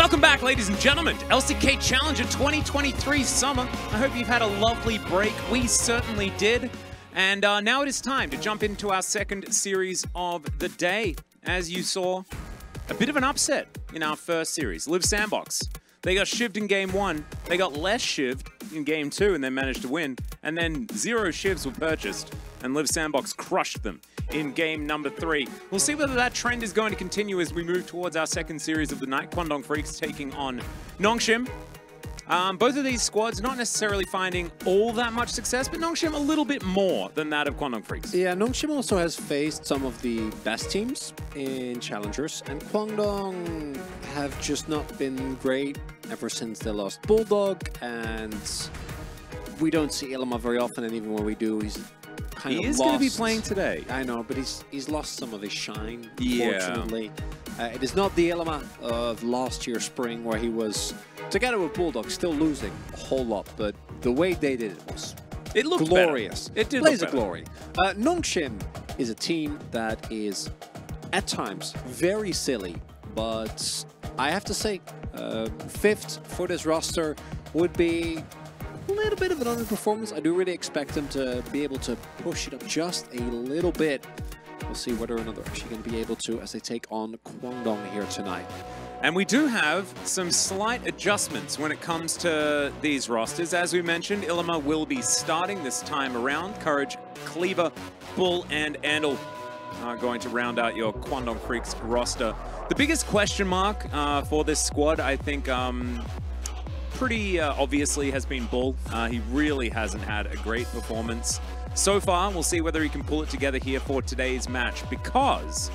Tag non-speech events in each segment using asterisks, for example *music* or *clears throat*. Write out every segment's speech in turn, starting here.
Welcome back, ladies and gentlemen, to LCK Challenger 2023 Summer. I hope you've had a lovely break. We certainly did. And uh, now it is time to jump into our second series of the day. As you saw, a bit of an upset in our first series. Liiv Sandbox. They got shivved in game one. They got less shivved in game two and then managed to win. And then zero shivs were purchased and Liiv Sandbox crushed them in game number three. We'll see whether that trend is going to continue as we move towards our second series of the night. Kwangdong Freecs taking on Nongshim. Um, both of these squads not necessarily finding all that much success, but Nongshim a little bit more than that of Kwangdong Freecs. Yeah, Nongshim also has faced some of the best teams in Challengers, and Kwangdong have just not been great ever since they lost Bulldog, and we don't see Ilima very often, and even when we do, he's kind he of is going to be playing today. I know, but he's he's lost some of his shine, Yeah. unfortunately. Uh, it is not the Ilima of last year spring where he was, together with Bulldog, still losing a whole lot, but the way they did it was It looked better. glorious. It did Blaze look of better. glory. Uh, Nongshim is a team that is, at times, very silly, but I have to say, uh, fifth for this roster would be little bit of an underperformance. I do really expect them to be able to push it up just a little bit. We'll see whether or not they're actually going to be able to as they take on Kwangdong here tonight. And we do have some slight adjustments when it comes to these rosters. As we mentioned, Ilima will be starting this time around. Courage, Cleaver, Bull, and Andal are going to round out your Kwangdong Freecs' roster. The biggest question mark uh, for this squad, I think, um, pretty uh, obviously has been Bull. Uh, he really hasn't had a great performance so far. We'll see whether he can pull it together here for today's match because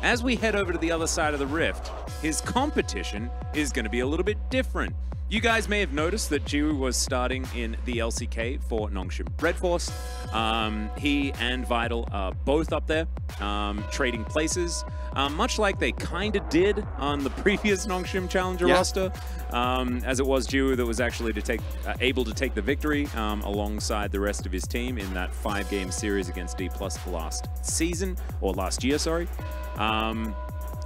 as we head over to the other side of the rift, his competition is going to be a little bit different. You guys may have noticed that Jiwoo was starting in the LCK for Nongshim Red Force. Um, he and Vital are both up there, um, trading places, um, much like they kind of did on the previous Nongshim Challenger Yeah. roster, um, as it was Jiwoo that was actually to take uh, able to take the victory um, alongside the rest of his team in that five-game series against D Plus last season or last year, sorry. Um,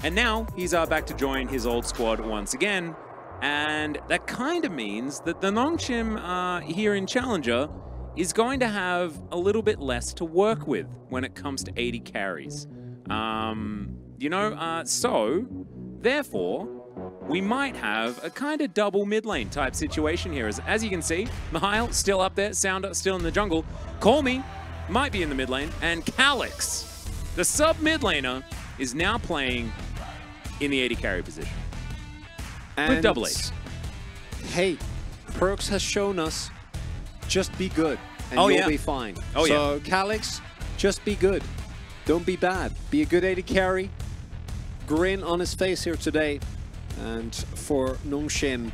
and now he's uh, back to join his old squad once again. And that kind of means that the Nongshim uh, here in Challenger is going to have a little bit less to work with when it comes to 80 carries. Um, you know, uh, so therefore, we might have a kind of double mid lane type situation here. As, as you can see, Mihail still up there, Sounder still in the jungle. Call me might be in the mid lane, and Calix, the sub mid laner, is now playing in the 80 carry position. With double eights. Hey, Perks has shown us just be good and Oh, you'll yeah. be fine. Oh, so, Calix, just be good. Don't be bad. Be a good 80 carry. Grin on his face here today. And for Nongshim,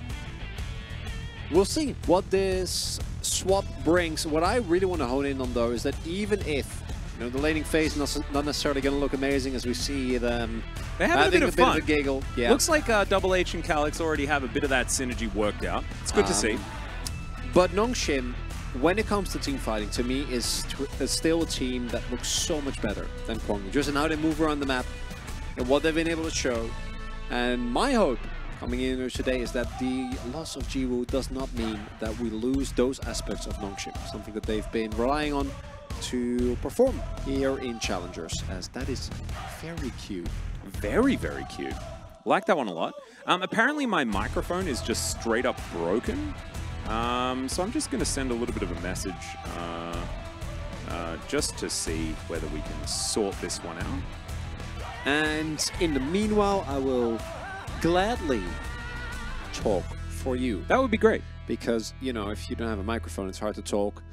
we'll see what this swap brings. What I really want to hone in on, though, is that even if you know, the laning phase not, not necessarily going to look amazing as we see them They're having a bit of fun. a giggle. Yeah. Looks like uh, Double H and Calix already have a bit of that synergy worked out. It's good to Um, see. But Nongshim, when it comes to team fighting, to me is, is still a team that looks so much better than Kwangdong. Just in how they move around the map and what they've been able to show. And my hope coming in here today is that the loss of Jiwoo does not mean that we lose those aspects of Nongshim, something that they've been relying on to perform here in Challengers, as that is very cute. Very, very cute. Like that one a lot. Um, apparently my microphone is just straight up broken. Um, so I'm just going to send a little bit of a message uh, uh, just to see whether we can sort this one out. And in the meanwhile, I will gladly talk for you. That would be great. because you know if you don't have a microphone it's hard to talk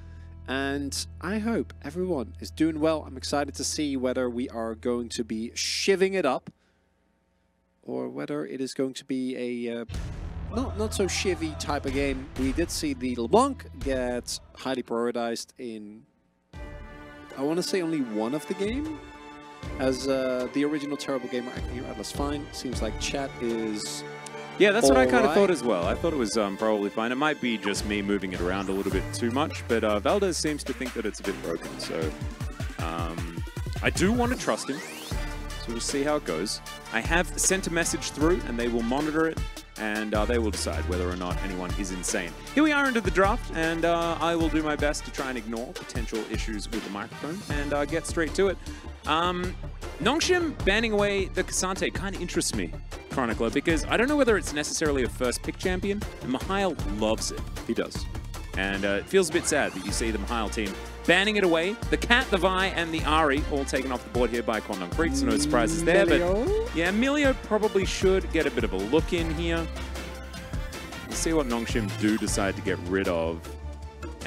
and i hope everyone is doing well i'm excited to see whether we are going to be shivving it up or whether it is going to be a uh, not not so shivvy type of game we did see the leblanc get highly prioritized in i want to say only one of the game as uh, the original terrible gamer I can hear Atlas fine seems like chat is Yeah, that's what I kind of thought as well. I thought it was um, probably fine. It might be just me moving it around a little bit too much, but uh, Valdez seems to think that it's a bit broken. So um, I do want to trust him. So we'll see how it goes. I have sent a message through, and they will monitor it and uh, they will decide whether or not anyone is insane. Here we are into the draft, and uh, I will do my best to try and ignore potential issues with the microphone and uh, get straight to it. Um, Nongshim banning away the K'Sante kind of interests me, Chronicler, because I don't know whether it's necessarily a first pick champion, and Mihail loves it. He does. And uh, it feels a bit sad that you see the Mihail team banning it away. The Cat, the Vi, and the Ahri all taken off the board here by Kwangdong Freecs. No surprises there, but yeah, Emilio probably should get a bit of a look in here. Let's see what Nongshim do decide to get rid of.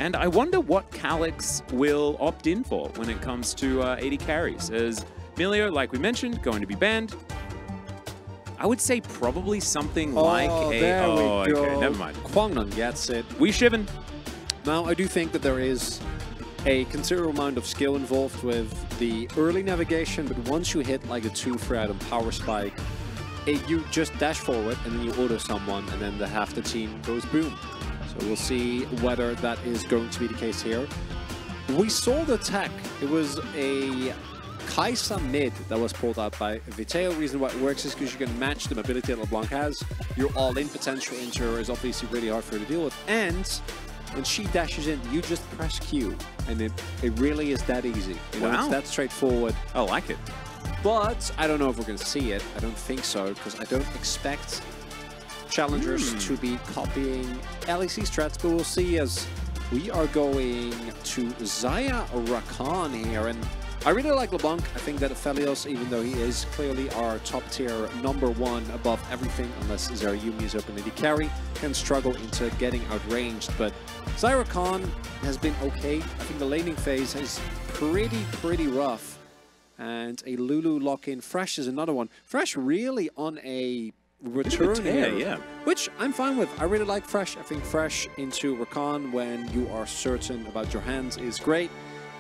And I wonder what Calix will opt in for when it comes to uh, 80 carries. As Emilio, like we mentioned, going to be banned. I would say probably something like oh, a... there oh, we go. okay, never mind. Kwangnan gets it. We Shivan. Now, I do think that there is a considerable amount of skill involved with the early navigation, but once you hit like a two free item power spike, it, you just dash forward and then you auto someone, and then the half the team goes boom. So we'll see whether that is going to be the case here. We saw the tech. It was a Kai'Sa mid that was pulled out by Vetheo. reason why it works is because you can match the mobility that LeBlanc has. Your all-in potential into her is obviously really hard for her to deal with. And when she dashes in, you just press Q. And it, it really is that easy. You know, Wow. it's that straightforward. I like it. But I don't know if we're going to see it. I don't think so, because I don't expect challengers Hmm. to be copying LEC strats, but we'll see as we are going to Xayah Rakan here. And I really like LeBlanc. I think that Aphelios, even though he is clearly our top tier number one above everything, unless Zarayumi is open AD carry, can struggle into getting outranged. But Xayah Rakan has been okay. I think the laning phase is pretty, pretty rough and a Lulu lock-in. Thresh is another one. Thresh really on a return here, yeah. which I'm fine with. I really like Thresh. I think Thresh into Rakan when you are certain about your hands is great.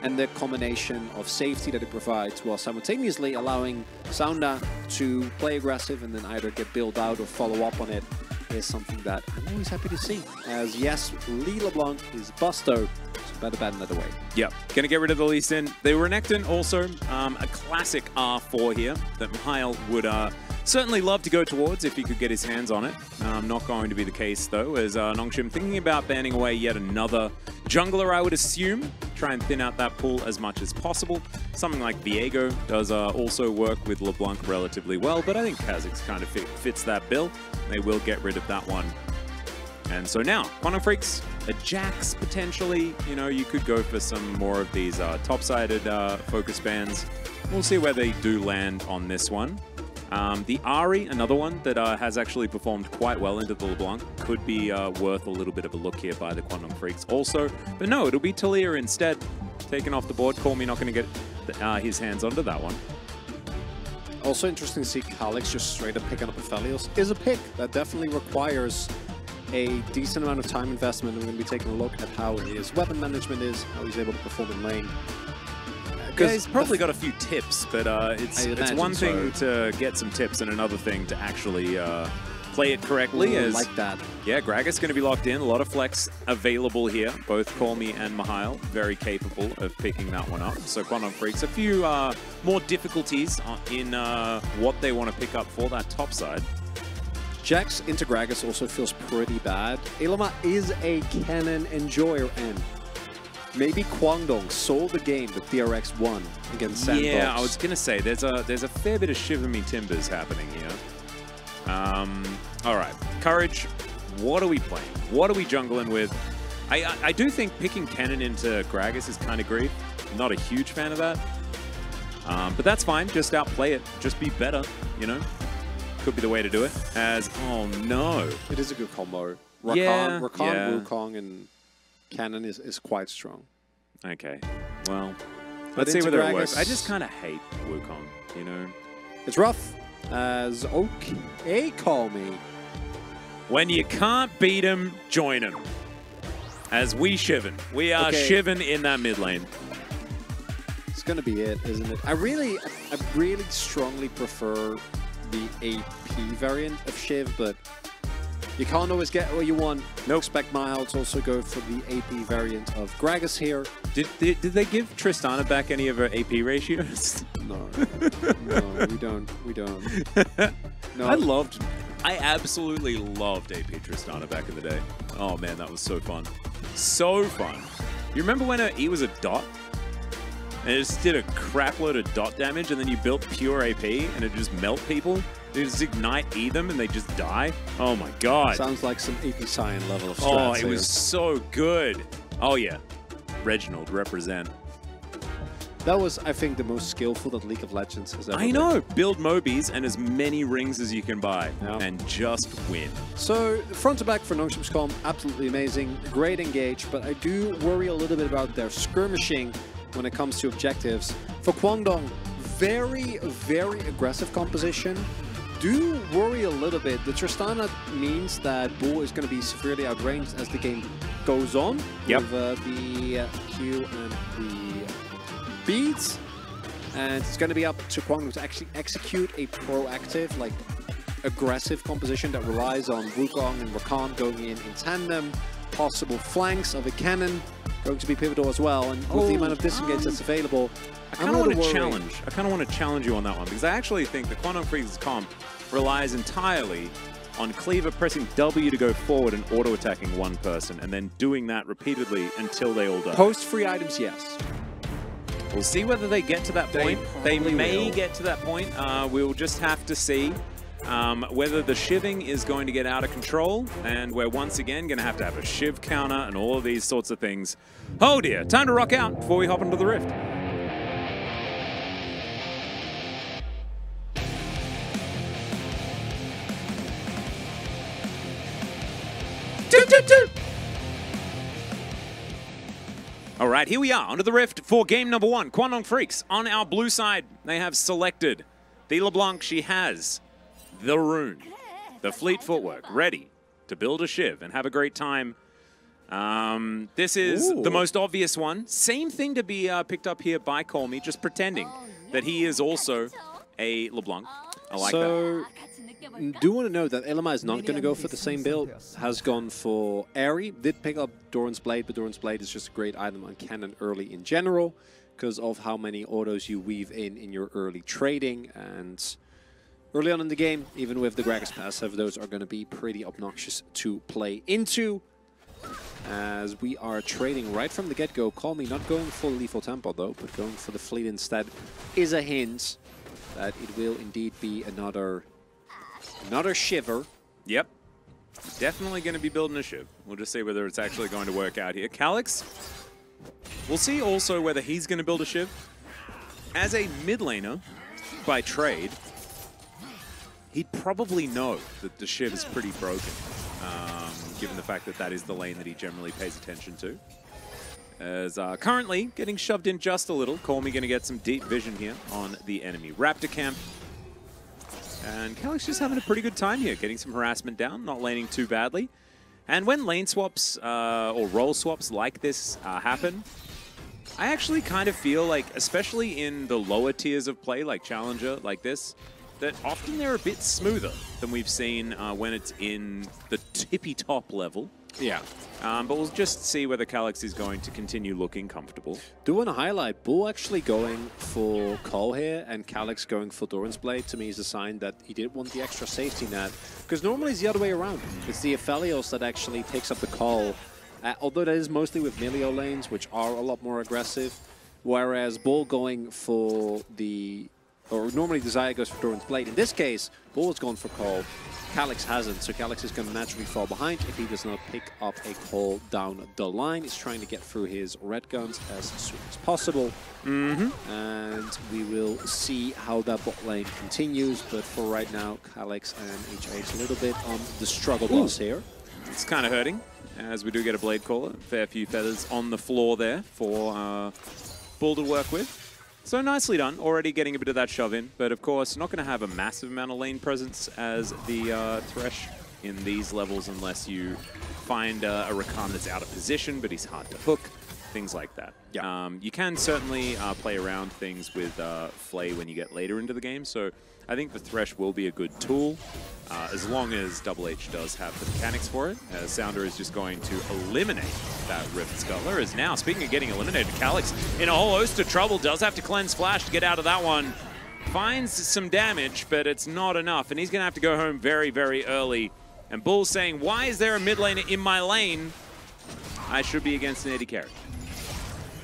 And the combination of safety that it provides while simultaneously allowing Sounda to play aggressive and then either get built out or follow up on it is something that I'm always happy to see. As yes, Lee LeBlanc is Busto, so better ban another way. Yep, gonna get rid of the Lee Sin. The Renekton also, um, a classic R4 here that Mihail would uh, certainly love to go towards if he could get his hands on it. Um, not going to be the case though, as uh, Nongshim thinking about banning away yet another jungler, I would assume. Try and thin out that pool as much as possible. Something like Viego does uh, also work with LeBlanc relatively well, but I think Kha'Zix kind of fit, fits that bill. They will get rid of that one and so now, Kwangdong Freecs, a Jax potentially. You know, you could go for some more of these uh, top-sided uh, focus bands. We'll see where they do land on this one. Um, the Ahri, another one that uh, has actually performed quite well into the LeBlanc, could be uh, worth a little bit of a look here by the Kwangdong Freecs also. But no, it'll be Taliyah instead. Taken off the board. Call me not going to get uh, his hands onto that one. Also interesting to see Calix just straight up picking up Aphelios is a pick that definitely requires a decent amount of time investment. We're going to be taking a look at how his weapon management is, how he's able to perform in lane. Yeah, he's probably got a few tips, but uh, it's it's one thing to get some tips and another thing to actually uh, play it correctly. Ooh, as, like that. Yeah, Gragas is going to be locked in. A lot of flex available here. Both Me and Mihail very capable of picking that one up. So Kwangdong Freecs, a few uh, more difficulties in uh, what they want to pick up for that top side. Jax into Gragas also feels pretty bad. Ilima is a Kennen enjoyer and maybe Kwangdong sold the game that DRX won against Sandbox. Yeah, I was gonna say there's a there's a fair bit of shiver me timbers happening here. Um, all right, courage. What are we playing? What are we jungling with? I I, I do think picking Kennen into Gragas is kind of great. Not a huge fan of that, um, but that's fine. Just outplay it. Just be better. You know, could be the way to do it. As oh no, It is a good combo. Rakan, Yeah, Rakan yeah. Wukong, and Kennen is, is quite strong. okay, well. But Let's see whether it works. I just kind of hate Wukong, you know. It's rough. As okay, call me. When you can't beat him, join him. As we Shivan. We are Okay. Shivan in that mid lane. It's gonna be it, isn't it? I really, I really strongly prefer the AP variant of Shiv, but you can't always get what you want. No expect Miles to also go for the AP variant of Gragas here. Did, did, did they give Tristana back any of her AP ratios? *laughs* No, no, we don't, we don't. *laughs* No, I loved I absolutely loved AP Tristana back in the day. Oh man, that was so fun. So fun. You remember when he uh, was a dot? And it just did a crap load of dot damage, and then you built pure AP, and it just melt people? It just ignite E them, and they just die? Oh my god. Sounds like some AP Cyan level of oh, strats Oh, it here. was so good. Oh yeah. Reginald, represent. That was, I think, the most skillful that League of Legends has ever I been. know. Build Mobies and as many rings as you can buy, Yeah. and just win. So, front to back for Nongshimscom, absolutely amazing. Great engage, but I do worry a little bit about their skirmishing when it comes to objectives. For Kwangdong, very, very aggressive composition. Do worry a little bit. The Tristana means that Bull is going to be severely outranged as the game goes on. Yep. With uh, the Q and the beats. And it's going to be up to Kwangdong to actually execute a proactive, like aggressive composition that relies on Wukong and Rakan going in in tandem, possible flanks of a Kennen going to be pivotal as well, and with the Oh, amount of disengage um, that's available, I kind of want to challenge. I kind of want to challenge you on that one because I actually think the Kwangdong Freecs comp relies entirely on Cleaver pressing W to go forward and auto attacking one person, and then doing that repeatedly until they all die. Post free items, yes. We'll see whether they get to that They point. They, probably may will. get to that point. Uh, we'll just have to see um, whether the shiving is going to get out of control, and we're once again going to have to have a shiv counter and all of these sorts of things. Oh dear, time to rock out before we hop into the rift. All right, here we are onto the rift for game number one. Kwangdong Freecs on our blue side. They have selected the LeBlanc. She has the rune, the fleet footwork, ready to build a shiv and have a great time. Um, this is Ooh. the most obvious one. Same thing to be uh, picked up here by Callme, just pretending that he is also a LeBlanc. I like that. so, do want to know that Ilima is not going to go for the same build. Has gone for Aery. Did pick up Doran's Blade, but Doran's Blade is just a great item on Kennen early in general because of how many autos you weave in in your early trading and early on in the game, even with the Gragas passive, those are going to be pretty obnoxious to play into. As we are trading right from the get-go, call me not going for Lethal Tempo though, but going for the fleet instead is a hint that it will indeed be another another shiver. Yep. Definitely going to be building a ship. We'll just see whether it's actually going to work out here. Calix, we'll see also whether he's going to build a ship. As a mid laner by trade, he'd probably know that the shiv is pretty broken, um, given the fact that that is the lane that he generally pays attention to. As uh, currently getting shoved in just a little. Me going to get some deep vision here on the enemy Raptor camp. And Calix just having a pretty good time here, getting some harassment down, not laning too badly. And when lane swaps uh, or role swaps like this uh, happen, I actually kind of feel like, especially in the lower tiers of play, like Challenger, like this, that often they're a bit smoother than we've seen uh, when it's in the tippy top level. Yeah. Um, but we'll just see whether Calix is going to continue looking comfortable. Do want to highlight Bull actually going for Cull here and Calix going for Doran's Blade to me is a sign that he did want the extra safety net. Because normally it's the other way around. It's the Aphelios that actually takes up the call. Uh, although that is mostly with Milio lanes, which are a lot more aggressive. Whereas Bull going for the... Or normally Desire goes for Doran's Blade. In this case, Bull has gone for Cull. Calix hasn't, so Calix is going to naturally fall behind if he does not pick up a call down the line. He's trying to get through his red guns as soon as possible. Mm-hmm. And we will see how that bot lane continues. But for right now, Calix and HH a little bit on the struggle bus here. It's kind of hurting, as we do get a Blade Caller. Fair few feathers on the floor there for uh, Bull to work with. So nicely done, already getting a bit of that shove in, but of course not going to have a massive amount of lane presence as the uh, Thresh in these levels unless you find uh, a Rakan that's out of position, but he's hard to hook, things like that. Yeah. Um, you can certainly uh, play around things with uh, Flay when you get later into the game, so I think the Thresh will be a good tool, uh, as long as Double H does have the mechanics for it. As Sounder is just going to eliminate that Rift Scuttler. Is now, speaking of getting eliminated, Calix in a whole host of trouble, does have to cleanse Flash to get out of that one. finds some damage, but it's not enough, and he's going to have to go home very, very early. And Bull saying, why is there a mid laner in my lane? I should be against an AD carry.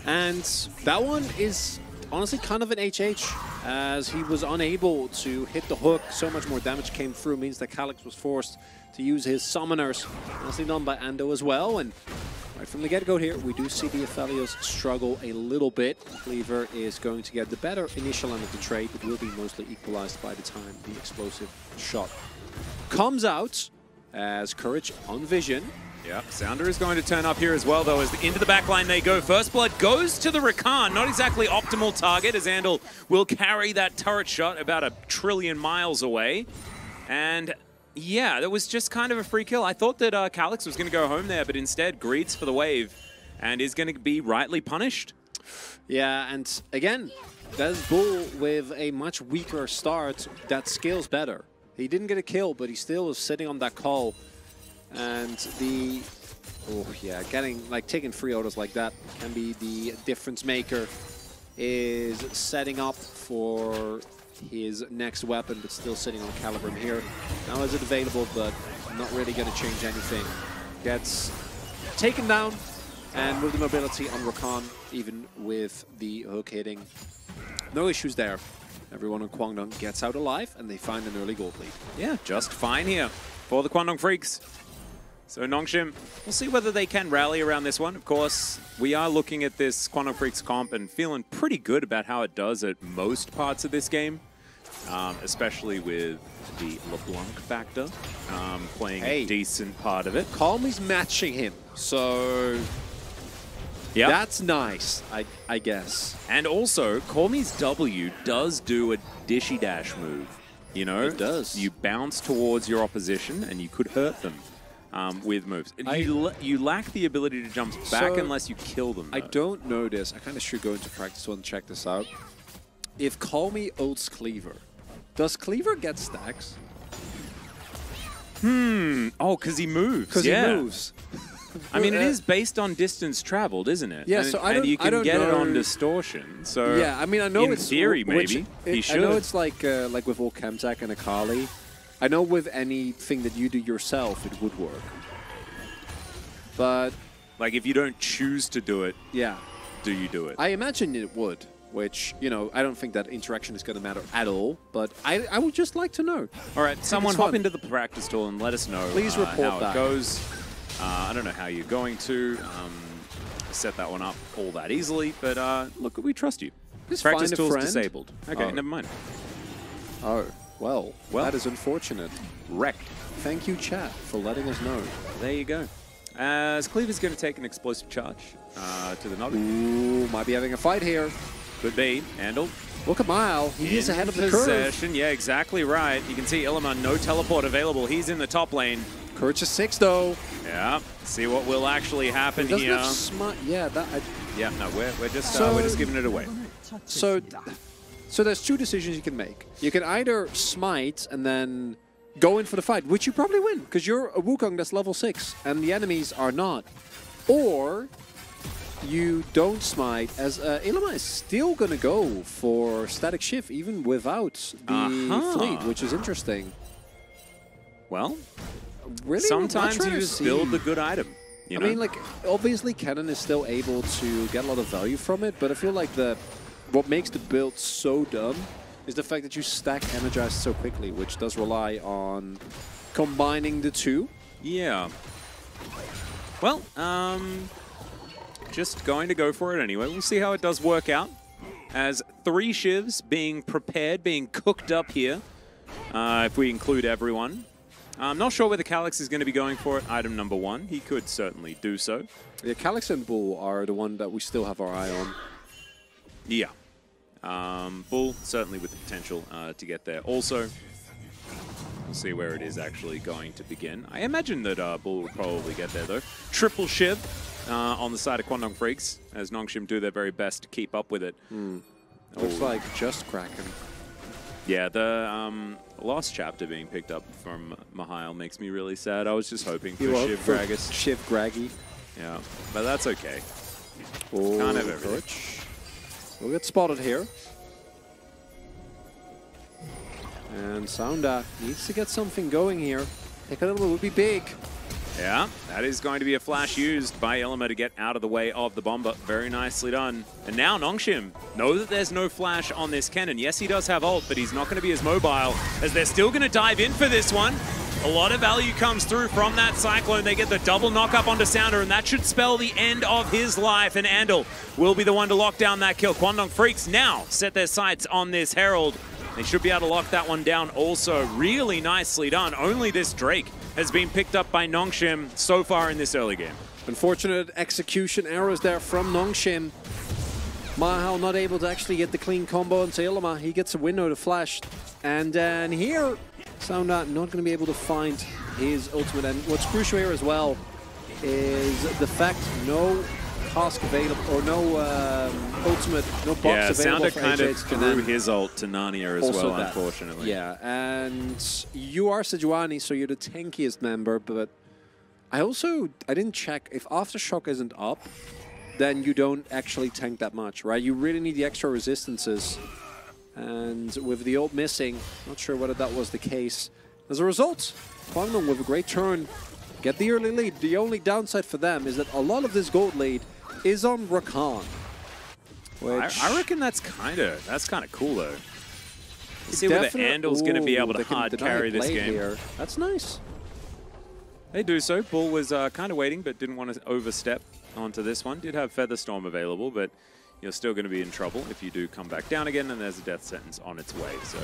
And that one is honestly kind of an HH, as he was unable to hit the hook. So much more damage came through, means that Calix was forced to use his summoners. Nicely done by Ando as well. And right from the get-go here, we do see the Aphelios struggle a little bit. Cleaver is going to get the better initial end of the trade. It will be mostly equalized by the time the explosive shot comes out as Courage on Vision. Yep, Sounder is going to turn up here as well, though, as into the back line they go. First Blood goes to the Rakan. Not exactly optimal target, as Andal will carry that turret shot about a trillion miles away. And yeah, that was just kind of a free kill. I thought that uh, Calix was going to go home there, but instead greeds for the wave and is going to be rightly punished. Yeah, and again, that's Bull with a much weaker start that scales better. He didn't get a kill, but he still was sitting on that call. And the, oh yeah, getting, like taking free autos like that can be the difference maker. Is setting up for his next weapon, but still sitting on Calibrum here. Now is it available, but not really going to change anything. Gets taken down, and with the mobility on Rakan, even with the hook hitting, no issues there. Everyone on Kwangdong gets out alive, and they find an early gold lead. Yeah, just fine here for the Kwangdong Freecs. So Nongshim, we'll see whether they can rally around this one. Of course, we are looking at this Kwangdong Freecs comp and feeling pretty good about how it does at most parts of this game, um, especially with the LeBlanc factor um, playing Hey. a decent part of it. Callme's matching him, so Yeah, that's nice, I, I guess. and also Callme's W does do a dishy dash move. You know, It does. You bounce towards your opposition and you could hurt them. Um, with moves, I- you, you lack the ability to jump back So, unless you kill them. I don't know this. I kind of should go into practice one and check this out. If Call Me ults Cleaver, does Cleaver get stacks? Hmm. Oh, because he moves. Because yeah. he moves. *laughs* I mean, it Uh, based on distance traveled, isn't it? Yeah, And, so I don't- you I can don't get it on distortion. So Yeah, I mean, I know in it's theory maybe it- he I should. know it's like uh, like with all Chemtech and Akali. I know with anything that you do yourself, it would work. But like if you don't choose to do it, yeah, do you do it? I imagine it would. Which you know, I don't think that interaction is going to matter at all. But I, I would just like to know. All right, someone hop into the practice tool and let us know. Please uh, report how back. it goes. Uh, I don't know how you're going to um, set that one up all that easily, but uh, look, we trust you. Just practice find a tools friend. disabled. Okay, Oh. never mind. Oh, well, Well. that is unfortunate. Wrecked. Thank you, chat, for letting us know. There you go. As Cleaver's going to take an explosive charge uh, to the Nugget. Ooh, might be having a fight here. Could be. Andal Look at Mile. He is ahead of the curve. Yeah, exactly right. You can see Illiman, no teleport available. He's in the top lane. Courage is six, though. Yeah. See what will actually happen He here. Yeah, that. I, Yeah, no, we're, we're just uh, we're just giving it away. so, so there's two decisions you can make. You can either smite and then go in for the fight, which you probably win because you're a Wukong that's level six and the enemies are not, or you don't smite as uh, Ilima is still gonna go for Statikk Shiv even without the Uh-huh. fleet, which is interesting. Well, Really, sometimes you just see- build the good item. You know? I mean, like, obviously Kennen is still able to get a lot of value from it, but I feel like the what makes the build so dumb is the fact that you stack Energize so quickly, which does rely on combining the two. Yeah. Well, um, just going to go for it anyway. We'll see how it does work out. As three shivs being prepared, being cooked up here, uh, if we include everyone. I'm not sure whether Calix is going to be going for it, item number one. He could certainly do so. Yeah, Calix and Bull are the one that we still have our eye on. Yeah. Um, Bull, certainly with the potential uh, to get there. Also, we'll see where it is actually going to begin. I imagine that uh, Bull will probably get there, though. Triple Shiv uh, on the side of Kwangdong Freecs, as Nongshim do their very best to keep up with it. Looks Oh. like just Kraken. Yeah, the um, last chapter being picked up from Mihail makes me really sad. I was just hoping for You Shiv Gragas. Shiv Graggy. Yeah, but that's okay. Oh, Can't have everything. Courage. We'll get spotted here. And Sounda needs to get something going here. Pick a little would be big. Yeah, that is going to be a flash used by Ilima to get out of the way of the Bomber. Very nicely done. And now Nongshim, know that there's no flash on this Kennen. Yes, he does have ult, but he's not going to be as mobile as they're still going to dive in for this one. A lot of value comes through from that Cyclone. They get the double knock up onto Sounder, and that should spell the end of his life. And Andal will be the one to lock down that kill. Kwangdong Freaks now set their sights on this Herald. They should be able to lock that one down also. Really nicely done. Only this Drake has been picked up by Nongshim so far in this early game. Unfortunate execution errors there from Nongshim. Mahal not able to actually get the clean combo onto Ilima. He gets a window to flash. And uh, then here, Sounda not going to be able to find his ultimate. And what's crucial here as well is the fact no task available, or no um, ultimate, no box yeah, available Sounder for kind AJ of threw his ult to Narnia as well, that. unfortunately. Yeah, and you are Sejuani, so you're the tankiest member, but I also, I didn't check, if Aftershock isn't up, then you don't actually tank that much, right? You really need the extra resistances. And with the ult missing, not sure whether that was the case. As a result, Kwangdong with a great turn, get the early lead. The only downside for them is that a lot of this gold lead is on Rakan. I, Which I reckon that's kind of that's kind of cool though. See whether Andal's going to be able to hard carry this game. Here. That's nice. They do so. Bull was uh, kind of waiting, but didn't want to overstep onto this one. Did have Featherstorm available, but you're still going to be in trouble if you do come back down again, and there's a death sentence on its way. So,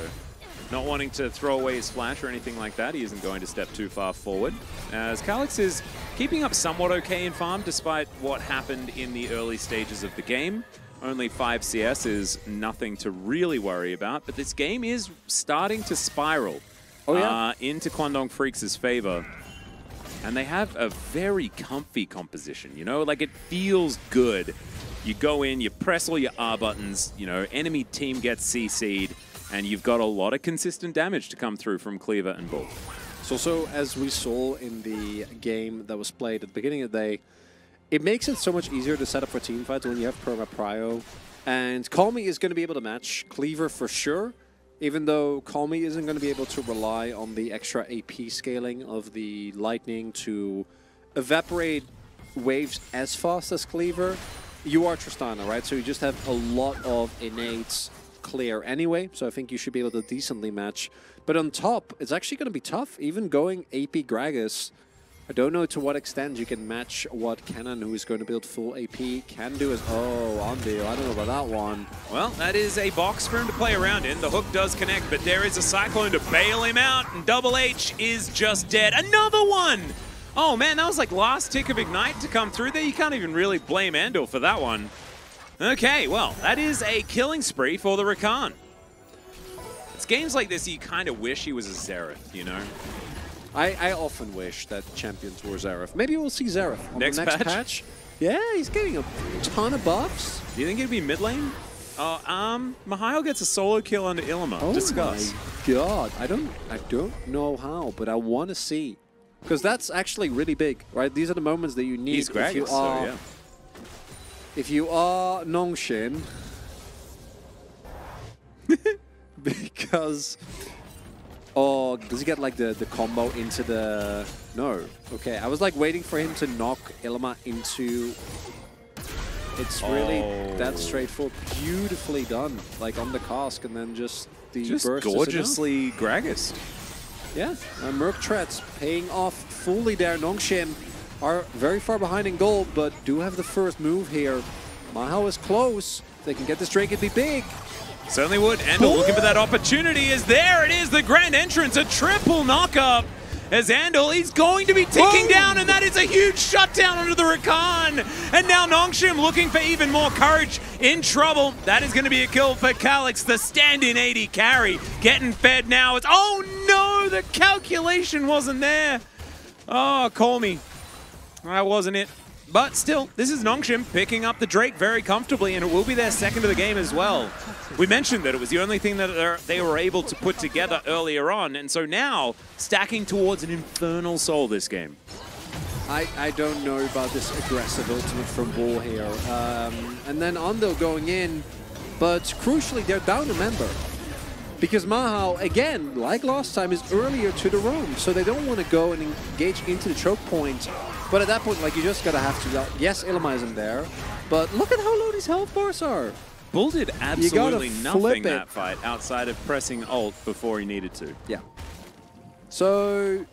not wanting to throw away his flash or anything like that, he isn't going to step too far forward. As Calix is keeping up somewhat okay in farm, despite what happened in the early stages of the game. Only 5 CS is nothing to really worry about, but this game is starting to spiral Oh, yeah? uh, into Kwangdong Freecs' favor. And they have a very comfy composition, you know? Like, it feels good. You go in, you press all your R buttons, you know, enemy team gets CC'd, and you've got a lot of consistent damage to come through from Cleaver and Bull. So, so as we saw in the game that was played at the beginning of the day, it makes it so much easier to set up for team fights when you have Perma Prio. And Callme is going to be able to match Cleaver for sure, even though Callme isn't going to be able to rely on the extra AP scaling of the Lightning to evaporate waves as fast as Cleaver. You are Tristana, right? So you just have a lot of innate clear anyway, so I think you should be able to decently match. But on top, it's actually going to be tough, even going AP Gragas. I don't know to what extent you can match what Kennen, who is going to build full AP, can do as... Oh, Andio, I don't know about that one. Well, that is a box for him to play around in. The hook does connect, but there is a Cyclone to bail him out, and Double H is just dead. Another one! Oh man, that was like last tick of Ignite to come through there. You can't even really blame Andor for that one. Okay, well, that is a killing spree for the Rakan. It's games like this you kind of wish he was a Xerath, you know? I, I often wish that champions were Xerath. Maybe we'll see Xerath on Next the next patch? patch. Yeah, he's getting a ton of buffs. Do you think it'd be mid lane? Uh, um, Mihail gets a solo kill under Ilima. Oh Discuss. my god! I don't, I don't know how, but I want to see, because that's actually really big, right? These are the moments that you need He's if you Gragas, so are, yeah. if you are Nongshim, *laughs* because. Oh, does he get like the, the combo into the... No. Okay, I was like waiting for him to knock Ilima into... It's really Oh. that straightforward. Beautifully done. Like on the cask and then just the Just gorgeously Gragas. Yeah, uh, Merc Treads paying off fully there. Nongshim are very far behind in gold, but do have the first move here. Mahao is close. They can get this Drake, it'd be big. Certainly would. Andal looking for that opportunity is there. It is the grand entrance, a triple knockup. As Andal, he's going to be ticking Boom! down, and that is a huge shutdown under the Rakan. And now Nongshim looking for even more courage in trouble. That is going to be a kill for Calix, the stand-in 80 carry. Getting fed now. It's oh no, the calculation wasn't there. Oh, call me. That wasn't it. But still, this is Nongshim picking up the Drake very comfortably, and it will be their second of the game as well. We mentioned that it was the only thing that they're- were able to put together earlier on, and so now stacking towards an Infernal Soul this game. I, I don't know about this aggressive ultimate from Bull here. Um, and then Ando going in, but crucially, they're down a member. Because Mahal, again, like last time, is earlier to the roam, so they don't want to go and engage into the choke point. But at that point, like, you just gotta have to... uh, Yes, Ilma isn't there, but look at how low these health bars are. Bull did absolutely nothing that fight outside of pressing alt before he needed to. Yeah. So,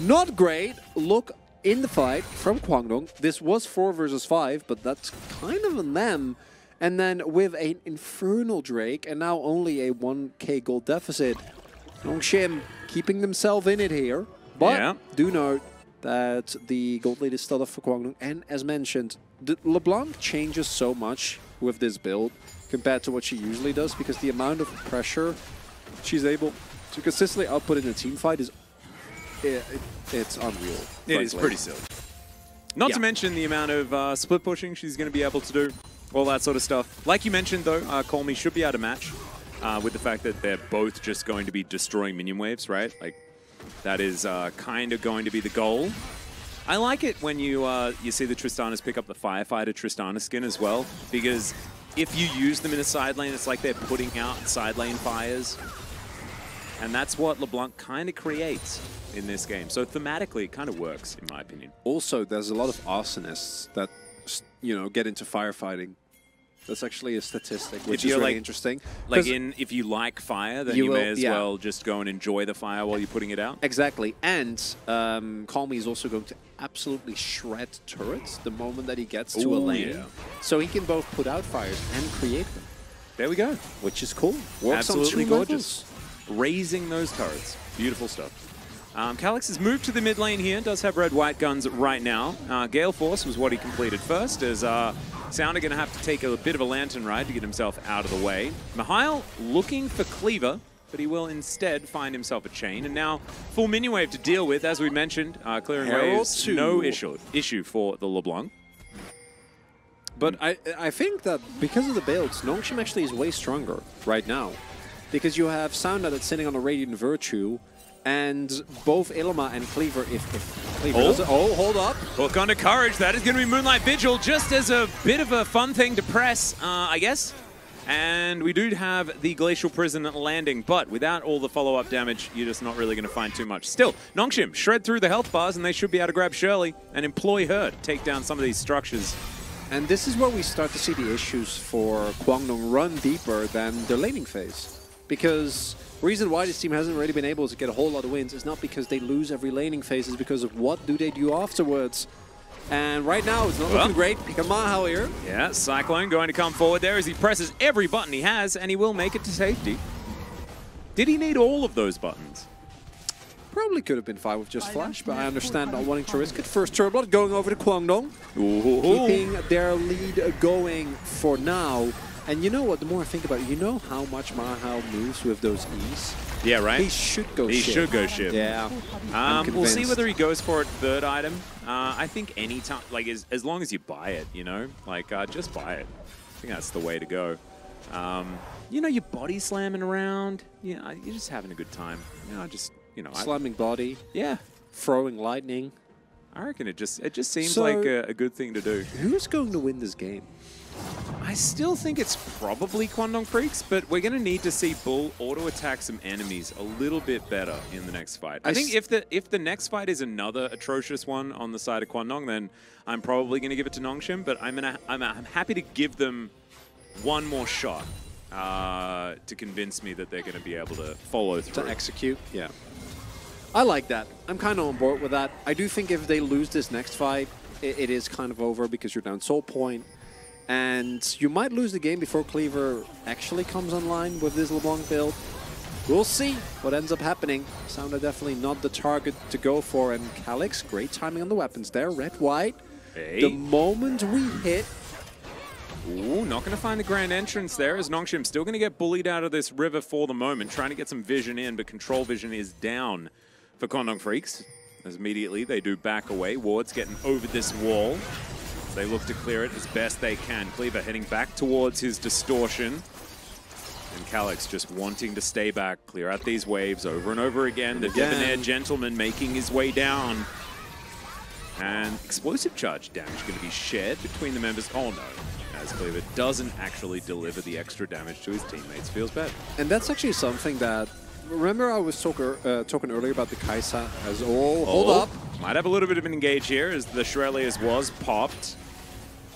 not great. Look in the fight from Kwangdong. This was 4 versus 5, but that's kind of on them. And then with an Infernal Drake and now only a 1k gold deficit, Nongshim keeping themselves in it here. But Yeah. do note that the gold lead is still up for Kwangdong. And as mentioned, the LeBlanc changes so much with this build compared to what she usually does because the amount of pressure she's able to consistently output in a team fight is it, it- it's unreal. It is pretty silly. Not Yeah. to mention the amount of uh, split pushing she's going to be able to do, all that sort of stuff. Like you mentioned, though, uh, Call Me should be able to match uh, with the fact that they're both just going to be destroying minion waves, right? Like, that is uh, kind of going to be the goal. I like it when you uh, you see the Tristanas pick up the Firefighter Tristana skin as well, because if you use them in a side lane, it's like they're putting out side lane fires. And that's what LeBlanc kind of creates in this game. So thematically, it kind of works, in my opinion. Also, there's a lot of arsonists that you know get into firefighting. That's actually a statistic, which is really like- interesting. Like in, if you like fire, then You you, will- may as yeah. well just go and enjoy the fire while you're putting it out. Exactly, and um, is also going to absolutely shred turrets the moment that he gets to a lane. yeah. So he can both put out fires and create them, There we go. which is cool. Works Absolutely gorgeous. Raising those turrets. Beautiful stuff. Um, Calix has moved to the mid lane here, does have red-white guns right now. Uh, Gale Force was what he completed first, as uh, Sounder going to have to take a bit of a lantern ride to get himself out of the way. Mihail looking for Cleaver, but he will instead find himself a chain. And now full minion wave to deal with, as we mentioned. Uh, clearing waves, no issue, issue for the LeBlanc. But I, I think that because of the builds, Nongshim actually is way stronger right now. Because you have Sounder that's sitting on a Radiant Virtue, and both Ilma and Cleaver, if, if Cleaver Oh. does oh, hold up. Hook onto Courage. That is going to be Moonlight Vigil, just as a bit of a fun thing to press, uh, I guess. And we do have the Glacial Prison landing, but without all the follow-up damage, you're just not really going to find too much. Still, Nongshim shred through the health bars, and they should be able to grab Shirley and employ her to take down some of these structures. And this is where we start to see the issues for Kwangdong run deeper than their laning phase. Because reason why this team hasn't really been able to get a whole lot of wins is not because they lose every laning phase, it's because of what do they do afterwards. And right now, it's not Well. looking great. Kamahao here. Yeah, Cyclone going to come forward there as he presses every button he has, and he will make it to safety. Did he need all of those buttons? Probably could have been fine with just Flash, but I understand not wanting to risk it. First turn blood going over to Kwangdong. keeping their lead going for now. And you know what? The more I think about it, you know how much Mahal moves with those E's? Yeah, right? He should go He ship. should go ship. Yeah. Um, we'll see whether he goes for it third item. Uh, I think any time, like as, as long as you buy it, you know, like uh, just buy it. I think that's the way to go. Um, you know, you're body slamming around. You know, you're just having a good time. You know, just you know, I, Slamming body, yeah. throwing lightning. I reckon it just it just seems So- like a, a good thing to do. Who's going to win this game? I still think it's probably Kwangdong Freecs, but we're going to need to see Bull auto attack some enemies a little bit better in the next fight. I, I think if the if the next fight is another atrocious one on the side of Kwangdong, then I'm probably going to give it to Nongshim. But I'm gonna I'm, I'm happy to give them one more shot uh, to convince me that they're going to be able to follow through. To execute? Yeah. I like that. I'm kind of on board with that. I do think if they lose this next fight, it, it is kind of over because you're down soul point. And you might lose the game before Cleaver actually comes online with this LeBlanc build. We'll see what ends up happening. Sounder definitely not the target to go for. And Calix, great timing on the weapons there. Red, white. Hey. The moment we hit, Ooh, not going to find the grand entrance there as Nongshim still going to get bullied out of this river for the moment, trying to get some vision in, but control vision is down for Kwangdong Freecs. As immediately they do back away. Ward's getting over this wall. They look to clear it as best they can. Cleaver heading back towards his distortion. And Calix just wanting to stay back, clear out these waves over and over again. The Again. debonair gentleman making his way down. And explosive charge damage going to be shared between the members. Oh no. as Cleaver doesn't actually deliver the extra damage to his teammates. Feels bad. And that's actually something that. Remember, I was talk, uh, talking earlier about the Kai'Sa as oh, hold Oh, up. Might have a little bit of an engage here as the Shurelya's was popped.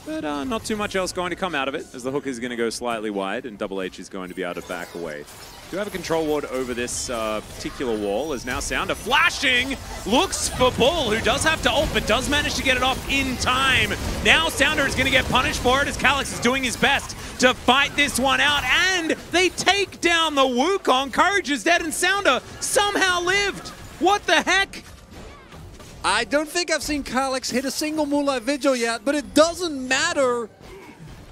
But uh, not too much else going to come out of it as the hook is going to go slightly wide and Double H is going to be able to back away. Do have a control ward over this uh, particular wall as now Sounder flashing looks for Bull who does have to ult but does manage to get it off in time. Now Sounder is going to get punished for it as Calix is doing his best to fight this one out and they take down the Wukong. Courage is dead and Sounder somehow lived. What the heck? I don't think I've seen Calix hit a single Moonlight Vigil yet, but it doesn't matter.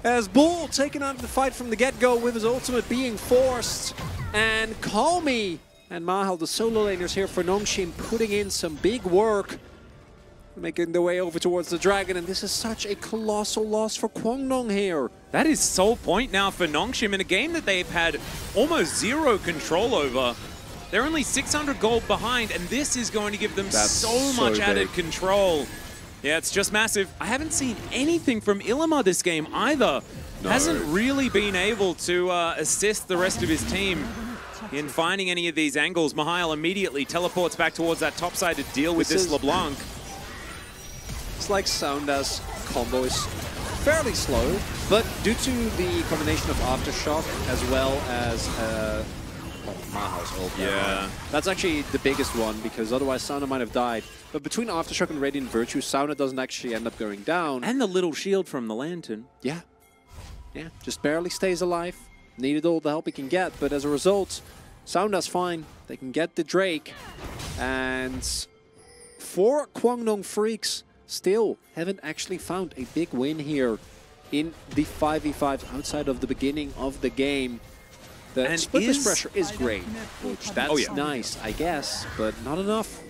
As Bull taken out of the fight from the get-go with his ultimate being forced. And Callme and Mahal, the solo laners here for Nongshim, putting in some big work. Making their way over towards the Dragon, and this is such a colossal loss for Kwangdong here. That is sole point now for Nongshim in a game that they've had almost zero control over. They're only 600 gold behind, and this is going to give them That's so so much added control. Yeah, it's just massive. I haven't seen anything from Ilima this game either. No. Hasn't really been able to uh, assist the rest of his team in finding any of these angles. Mihail immediately teleports back towards that top side to deal with This this, is- LeBlanc. It's like Sounder's combo is fairly slow, but due to the combination of Aftershock as well as uh, oh, Mahal's ult. Yeah. mind. That's actually the biggest one because otherwise Sounder might have died. But between Aftershock and Radiant Virtue, Sounder doesn't actually end up going down. And the little shield from the Lantern. yeah, yeah, just barely stays alive. Needed all the help he can get, but as a result, Sounder's fine. They can get the Drake. And for Kwangdong Freecs, still haven't actually found a big win here in the 5v5 outside of the beginning of the game. The And splitless pressure is great, which that's Oh, yeah. nice, I guess, but not enough.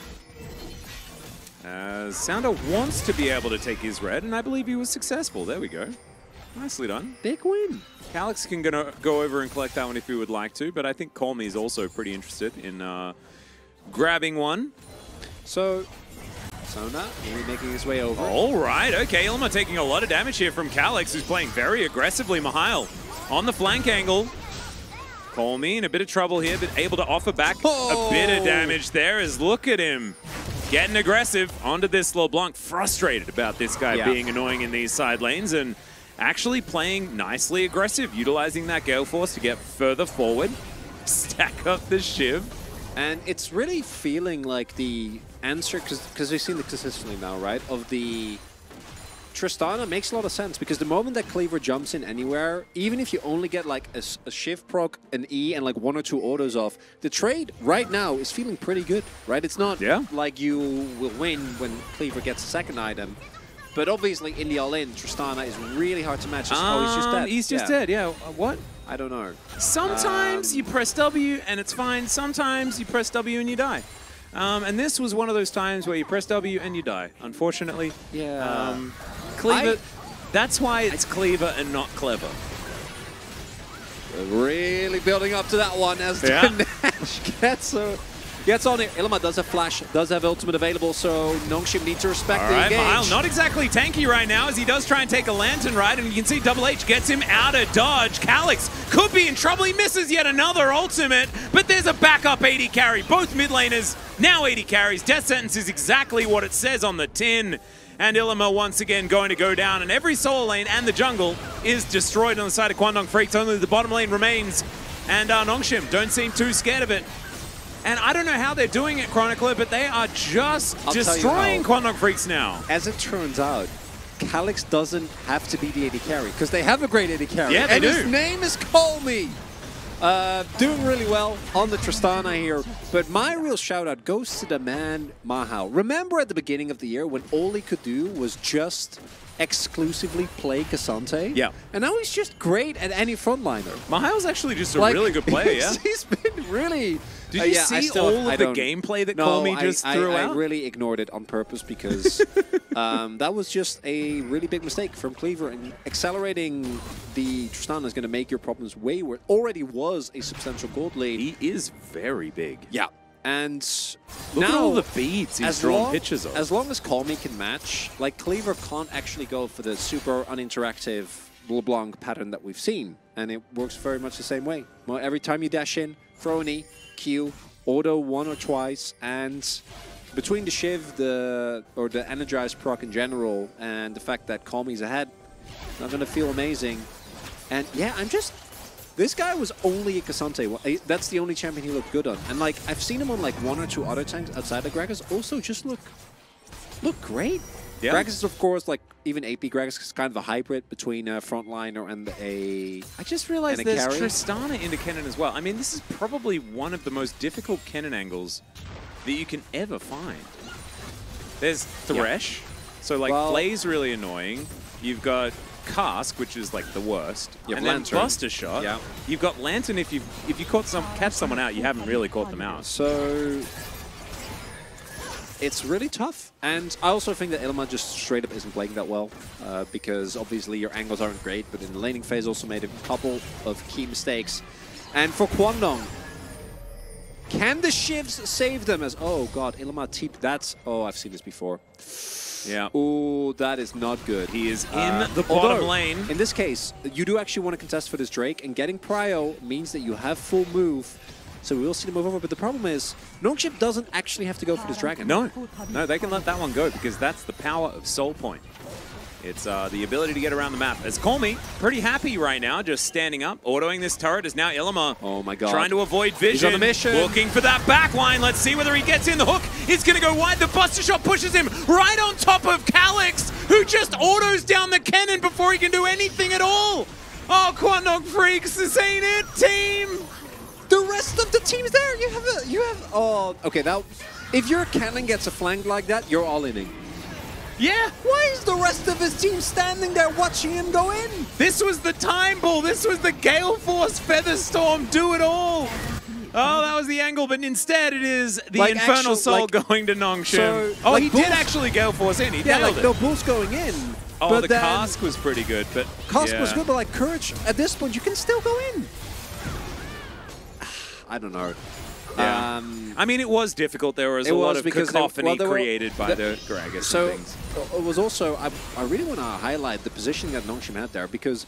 Uh, Sounder wants to be able to take his red, and I believe he was successful. There we go. Nicely done. Big win. Alex can gonna go over and collect that one if he would like to, but I think Callme is also pretty interested in uh, grabbing one. So, Sounder really making his way over. All right, okay, Ilima taking a lot of damage here from Calix, who's playing very aggressively. Mihail on the flank angle. Callme in a bit of trouble here, but able to offer back a oh! bit of Oh. damage there as look at him. Getting aggressive onto this LeBlanc, frustrated about this guy Yeah. being annoying in these side lanes and actually playing nicely aggressive, utilizing that Gale Force to get further forward, *laughs* stack up the Shiv. And it's really feeling like the answer, because we've seen it consistently now, right? Of the Tristana makes a lot of sense because the moment that Cleaver jumps in anywhere, even if you only get like a, a shift proc, an E, and like one or two autos off, the trade right now is feeling pretty good, right? It's not Yeah. like you will win when Cleaver gets a second item. But obviously, in the all-in, Tristana is really hard to match. Just, oh, he's just Um, dead. He's just Yeah. dead, yeah. Uh, What? I don't know. Sometimes Um, you press W and it's fine. Sometimes you press W and you die. Um, and this was one of those times where you press W and you die, unfortunately. Yeah. Um, Cleaver, I- that's why it's Cleaver and not Clever. Really building up to that one as Yeah. *laughs* Nash gets, uh, gets on it. Ilima does have flash, does have ultimate available, so Nongshim needs to respect All the right, engage. Mile, not exactly tanky right now as he does try and take a lantern right, and you can see Double H gets him out of dodge. Calix could be in trouble. He misses yet another ultimate, but there's a backup 80 carry. Both mid laners now 80 carries. Death sentence is exactly what it says on the tin. And Ilima once again going to go down, and every solo lane and the jungle is destroyed on the side of Kwangdong Freecs. Only the bottom lane remains. And uh, Nongshim don't seem too scared of it. And I don't know how they're doing it, Chronicler, but they are just I'll destroying. Kwangdong Freecs now. As it turns out, Calix doesn't have to be the AD carry, because they have a great AD carry. Yeah, they and do. his name is Callme. Uh, doing really well on the Tristana here, but my real shout out goes to the man Mahal. Remember at the beginning of the year when all he could do was just exclusively play K'Sante? Yeah. And now he's just great at any frontliner. Mihail's actually just a Like, really good *laughs* player, yeah? he's been really. Did Uh, you yeah, see still- all I of the gameplay that no, Callme I- just I, threw I out? really ignored it on purpose because *laughs* um, that was just a really big mistake from Cleaver. And accelerating the Tristana is going to make your problems way worse. Already was a substantial gold lead. He is very big. Yeah. And Look now, at all the beads he's as drawn long, pictures of. As long as Callme can match, like Cleaver can't actually go for the super uninteractive LeBlanc pattern that we've seen, and it works very much the same way. Well, every time you dash in, throw an E, Q, auto one or twice, and between the Shiv, the or the Energized proc in general, and the fact that Callme's ahead, not gonna feel amazing. And yeah, I'm just this guy was only a K'Sante. Well, eh, That's the only champion he looked good on. And like I've seen him on like one or two other tanks outside of Gragas also just look look great. Yeah. Gragas is of course like even AP Gragas is kind of a hybrid between a frontliner and a I just realized there's carry? Tristana into Kennen as well. I mean, this is probably one of the most difficult Kennen angles that you can ever find. There's Thresh, so like Well- Flay's really annoying. You've got Cask, which is like the worst, You and then Lantern. Buster Shot. Yeah. You've got Lantern. If you if you caught some catch someone out, you haven't really caught them out. So it's really tough. And I also think that Ilima just straight up isn't playing that well uh, because obviously your angles aren't great, but in the laning phase also made a couple of key mistakes. And for Kwangdong, can the Shivs save them as, oh god, Ilima Teep, that's, oh, I've seen this before. Yeah. Oh, that is not good. He is in Uh, the bottom although, lane. In this case, you do actually want to contest for this Drake, and getting Prio means that you have full move, so we will see them move over. But the problem is, Nongshim doesn't actually have to go for this Dragon. No, no, they can let that one go because that's the power of Soul Point. It's uh, the ability to get around the map. As Callme, pretty happy right now, just standing up, autoing this turret is now Ilima. Oh my god. Trying to avoid vision. He's on a mission. Looking for that back line. Let's see whether he gets in. The hook He's going to go wide. The Buster Shot pushes him right on top of Calix, who just autos down the cannon before he can do anything at all. Oh, Kwangdong Freecs, this ain't it, team. The rest of the team's there. You have a, you have. Oh, okay. Now, if your cannon gets a flank like that, you're all inning. Yeah, Why is the rest of his team standing there watching him go in? This was the time ball. This was the Gale Force Featherstorm. Do it all. Oh, that was the angle, but instead it is the Like Infernal actual- Soul like- going to Nongshim. So, oh, like he Bulls- did actually Gale Force in. He Yeah, nailed like it. no Bulls going in. oh, but the then, cask was pretty good, but Cask yeah. was good, but like Courage, at this point, you can still go in. I don't know. Yeah. Um, I mean, it was difficult. There was a lot of there- cacophony well, there were- created by the- the Gragas so and things. it was also I, I really want to highlight the positioning that Nongshim had there because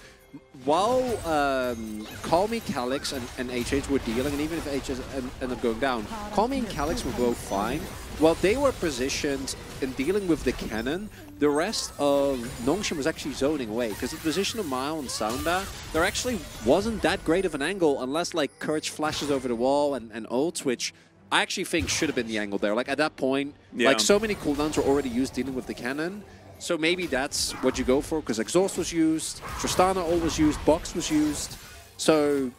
while um, Call Me Calix and, and HH were dealing, and even if HH en- ended up going down, Callme and Calix were both fine. While they were positioned in dealing with the cannon, the rest of Nongshim was actually zoning away because the position of Mile and Sounder, there actually wasn't that great of an angle unless like Courage flashes over the wall and, and ults, which I actually think should have been the angle there. Like at that point, Yeah. like so many cooldowns were already used dealing with the cannon. So maybe that's what you go for, because Exhaust was used, Tristana ult was used, Box was used. So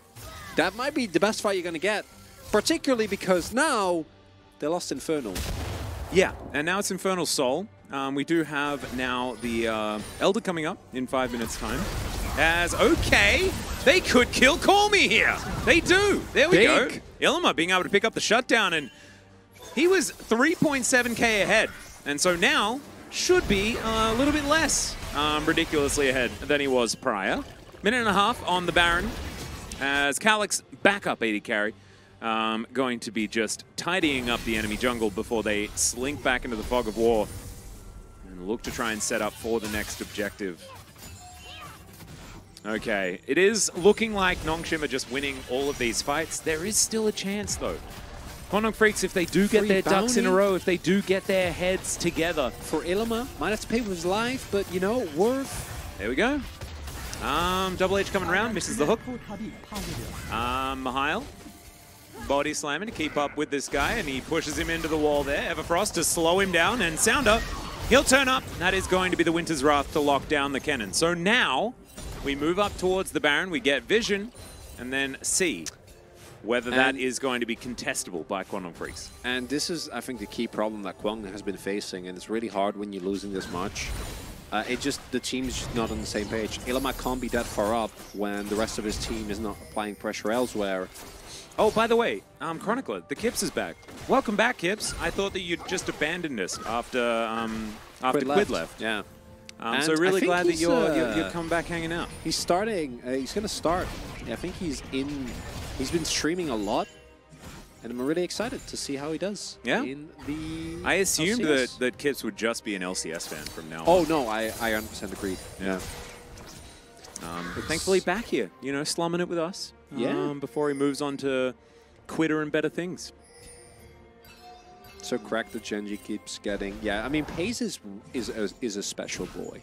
that might be the best fight you're going to get, particularly because now they lost Infernal. Yeah, and now it's Infernal Soul. Um, we do have now the uh, Elder coming up in five minutes' time. As, okay, they could kill Callme here. They do. There we go. Big. Ilima being able to pick up the shutdown, and he was 3.7k ahead. And so now should be a little bit less um, ridiculously ahead than he was prior. Minute and a half on the Baron as Calix backup AD carry. Um, going to be just tidying up the enemy jungle before they slink back into the fog of war and look to try and set up for the next objective. Okay, it is looking like Nongshim are just winning all of these fights. There is still a chance though. Kwangdong Freecs, if they do get Free their ducks in a row, if they do get their heads together, For Ilima, might have to pay with his life, but you know, worth. there we go. Um, Double H coming around, misses the hook. Um, Mihail, body slamming to keep up with this guy, and he pushes him into the wall there. Everfrost to slow him down, and Sounder, he'll turn up. That is going to be the Winter's Wrath to lock down the cannon. So now we move up towards the Baron, we get Vision, and then see whether that And- is going to be contestable by Kwangdong Freecs. And this is, I think, the key problem that Kwang has been facing, and it's really hard when you're losing this much. Uh, it just, the team's just not on the same page. Ilima can't be that far up when the rest of his team is not applying pressure elsewhere. Oh, by the way, um, Chronicler, the Kips is back. Welcome back, Kips. I thought that you'd just abandoned us after um, after Quid left. Yeah. Um, so really glad that you're, you're uh, you're come back hanging out. He's starting, uh, he's going to start. I think he's in, he's been streaming a lot. And I'm really excited to see how he does Yeah. in the I assumed LCS. that, that Kips would just be an LCS fan from now Oh, no, I, I 100% agree. Yeah. Um, but thankfully back here, you know, slumming it with us. Yeah. Um, before he moves on to quitter and better things. So correct that Genji keeps getting. Yeah, I mean Pace is is a, is a special boy.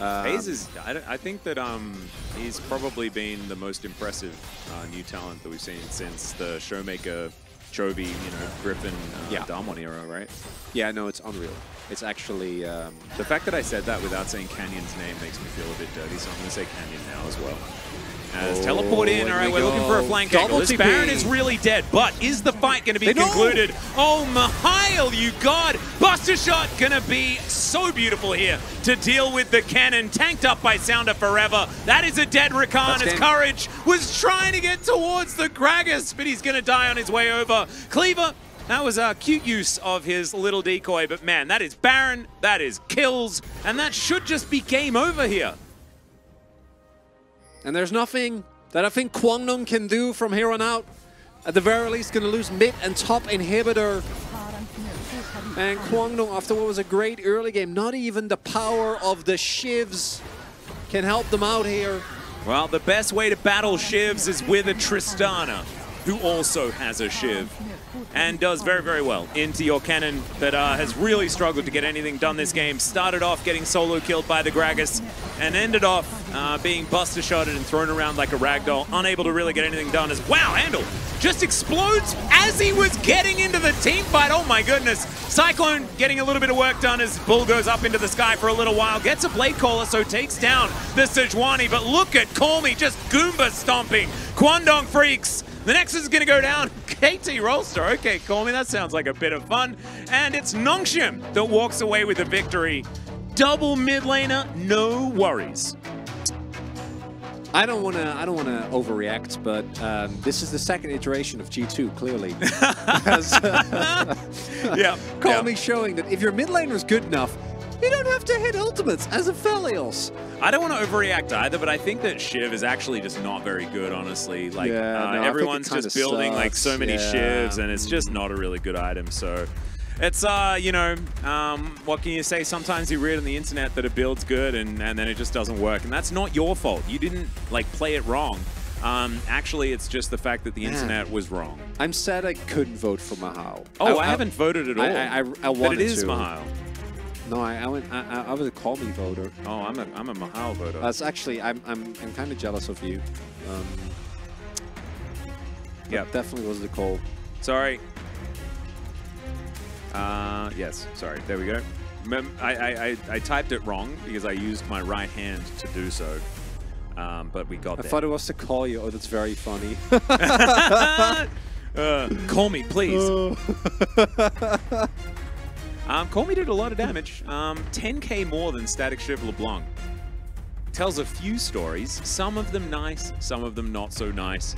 Um, is, I, I think that um, he's probably been the most impressive uh, new talent that we've seen since the Showmaker, Chovy, you know, Griffin, uh, Yeah. Damwon era, right? Yeah, no, it's unreal. It's actually um, The fact that I said that without saying Canyon's name makes me feel a bit dirty, so I'm going to say Canyon now as well. As teleport in, all right, we we're looking for a flank Double angle. This. Baron is really dead, but is the fight going to be They know. concluded? Oh, Mihail, you god! Buster shot going to be so beautiful here to deal with the cannon, tanked up by Sounder forever. That is a dead Rakan His. Courage was trying to get towards the Gragas, but he's going to die on his way over. Cleaver that was a cute use of his little decoy, but man, that is Baron, that is kills, and that should just be game over here. And there's nothing that I think Kwangdong can do from here on out. At the very least, going to lose mid and top inhibitor. And Kwangdong, after what was a great early game, not even the power of the shivs can help them out here. Well, the best way to battle shivs is with a Tristana, who also has a shiv and does very, very well into your cannon that uh, has really struggled to get anything done this game. Started off getting solo killed by the Gragas and ended off uh, being buster shotted and thrown around like a ragdoll, unable to really get anything done as wow, Handle just explodes as he was getting into the team fight. Oh my goodness. Cyclone getting a little bit of work done as Bull goes up into the sky for a little while, gets a blade caller, so takes down the Sejuani. But look at Callme just Goomba stomping. Kwangdong Freecs. The next is going to go down. *laughs* KT Rolster. Okay, Call Me, that sounds like a bit of fun. And it's Nongshim that walks away with the victory. Double mid laner, no worries. I don't want to. I don't want to overreact, but um, this is the second iteration of G2. Clearly, *laughs* *laughs* yeah. call yeah. me showing that if your mid laner is good enough, you don't have to hit ultimates as a Felios. I don't want to overreact either, but I think that Shiv is actually just not very good, honestly. Like, Yeah, uh, no, I everyone's just building like so many yeah. Shivs, and it's just not a really good item. So, it's, uh, you know, um, what can you say? Sometimes you read on the internet that a build's good, and, and then it just doesn't work. And that's not your fault. You didn't, like, play it wrong. Um, actually, it's just the fact that the Man. internet was wrong. I'm sad I couldn't vote for Mahal. Oh, I, haven't voted at all. I, I, I, I but it is to. Mahal. No, I, I went. I, I- was a call me voter. Oh, I'm a, I'm a Mahal voter. That's actually. I'm. I'm. I'm kind of jealous of you. Um, Yeah. Definitely was the call. Sorry. Uh, yes, sorry. There we go. Mem- I, I, I, I typed it wrong because I used my right hand to do so. Um, but we got I there. thought it was to call you. Oh, that's very funny. *laughs* *laughs* uh, call me, please. *laughs* Um, Callme did a lot of damage. Um, 10k more than Statikk Shiv LeBlanc. Tells a few stories, some of them nice, some of them not so nice.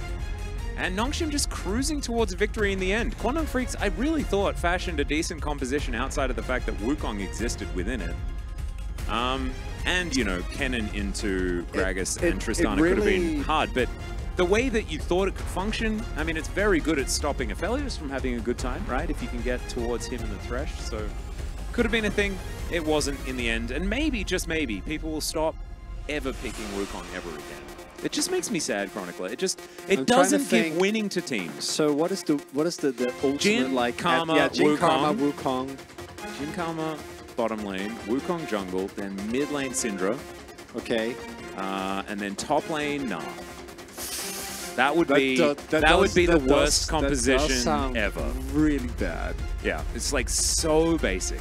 And Nongshim just cruising towards victory in the end. Kwangdong Freecs, I really thought fashioned a decent composition outside of the fact that Wukong existed within it. Um, and, you know, Kennen into Gragas it- and it Tristana could have been hard, but the way that you thought it could function, I mean, it's very good at stopping Aphelios from having a good time, right? If you can get towards him in the Thresh, so could have been a thing. It wasn't in the end, and maybe, just maybe, people will stop ever picking Wukong ever again. It just makes me sad, Chronicler. It just, it I'm doesn't give think- winning to teams. so what is the what is the the ultimate Jhin, like? Karma, yeah, Jhin Karma, Wukong. Wukong. Jhin Karma, bottom lane, Wukong jungle, then mid lane Syndra, Okay. uh, and then top lane Nah. That would That be do- that, does- would be the that worst does- that composition ever. Really bad. Yeah, it's like so basic.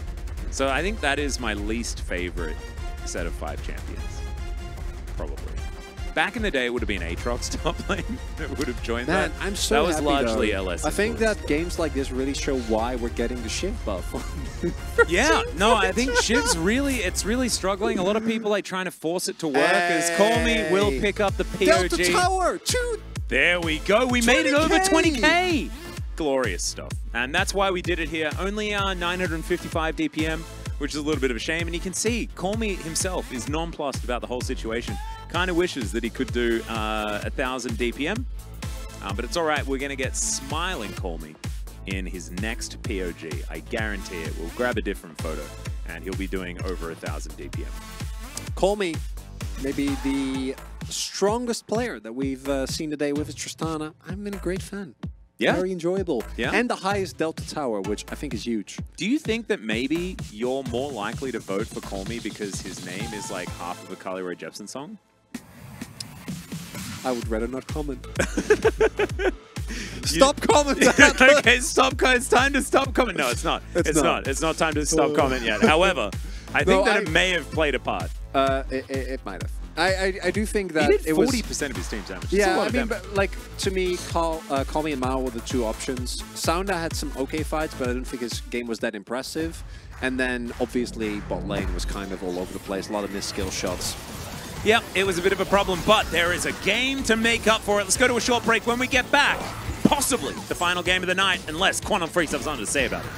So I think that is my least favorite set of five champions. Probably. Back in the day, it would have been Aatrox *laughs* top lane that would have joined Man, that. I'm so That was happy, largely though. LS. I think that games like this really show why we're getting the shift buff. *laughs* Yeah, no, I think Shiv's really, it's really struggling. A lot of people like trying to force it to work. As Callme will pick up the Delta Tower, two. There we go. We made it over 20K. 20k. Glorious stuff. And that's why we did it here. Only uh, 955 DPM, which is a little bit of a shame. And you can see, Callme himself is nonplussed about the whole situation. Kind of wishes that he could do uh, 1,000 DPM. Uh, but it's all right. We're going to get smiling Callme in his next POG. I guarantee it. We'll grab a different photo and he'll be doing over 1,000 DPM. Call me. Maybe the strongest player that we've uh, seen today with is Tristana. I've been a great fan. Yeah? Very enjoyable. Yeah? And the highest Delta Tower, which I think is huge. Do you think that maybe you're more likely to vote for Callme because his name is like half of a Carly Rae Jepsen song? I would rather not comment. *laughs* *laughs* Stop commenting. *laughs* okay, stop. It's time to stop comment. No, it's not. It's, It's not. not. It's not time to stop comment yet. However, I think No, that I- it may have played a part. Uh, it, it, it might have. I, I, I do think He that did it was. 40% of his team damage. That's a Yeah, lot I of mean, but like to me, call uh, call me and Mao were the two options. Sounder had some okay fights, but I didn't think his game was that impressive. And then obviously bot lane was kind of all over the place, a lot of missed skill shots. Yep, it was a bit of a problem, but there is a game to make up for it. Let's go to a short break when we get back. Possibly the final game of the night, unless Kwangdong Freecs have something to say about it.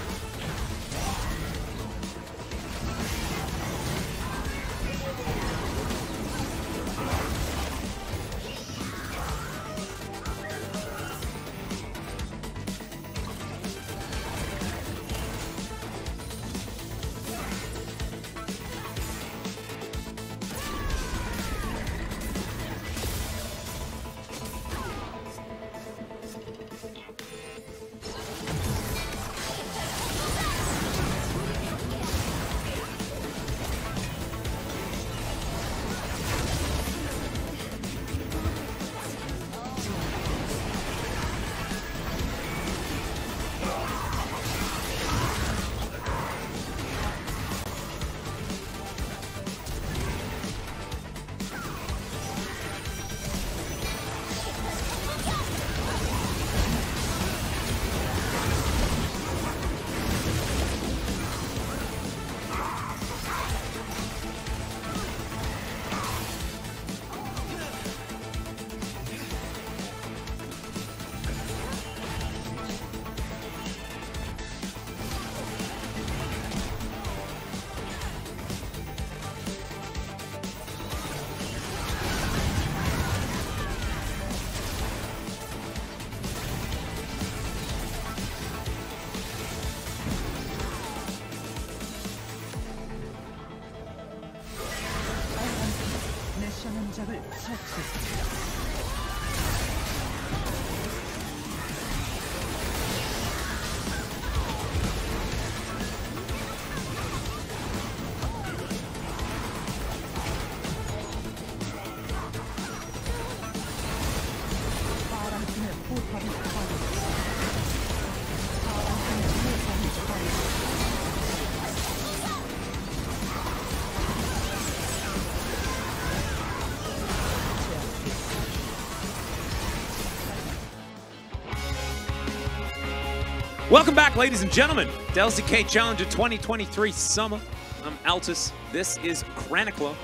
Welcome back, ladies and gentlemen. LCK Challenger 2023 Summer. I'm Altus. This is Chronicler.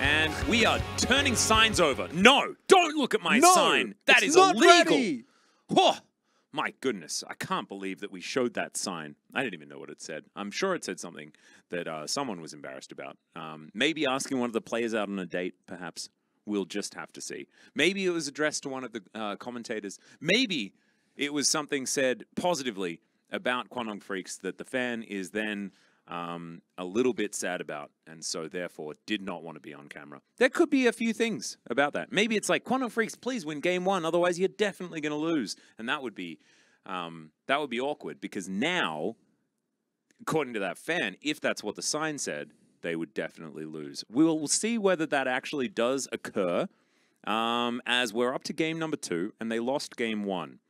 And we are turning signs over. No, don't look at my No, sign. That is illegal. Oh, my goodness. I can't believe that we showed that sign. I didn't even know what it said. I'm sure it said something that uh, someone was embarrassed about. Um, maybe asking one of the players out on a date, perhaps. We'll just have to see. Maybe it was addressed to one of the uh, commentators. Maybe it was something said positively about Kwangdong Freecs that the fan is then um, a little bit sad about, and so therefore did not want to be on camera. There could be a few things about that. Maybe it's like Kwangdong Freecs, please win game one, otherwise you're definitely going to lose, and that would be um, that would be awkward because now, according to that fan, if that's what the sign said, they would definitely lose. We'll, see whether that actually does occur. Um, as we're up to game number two, and they lost game one.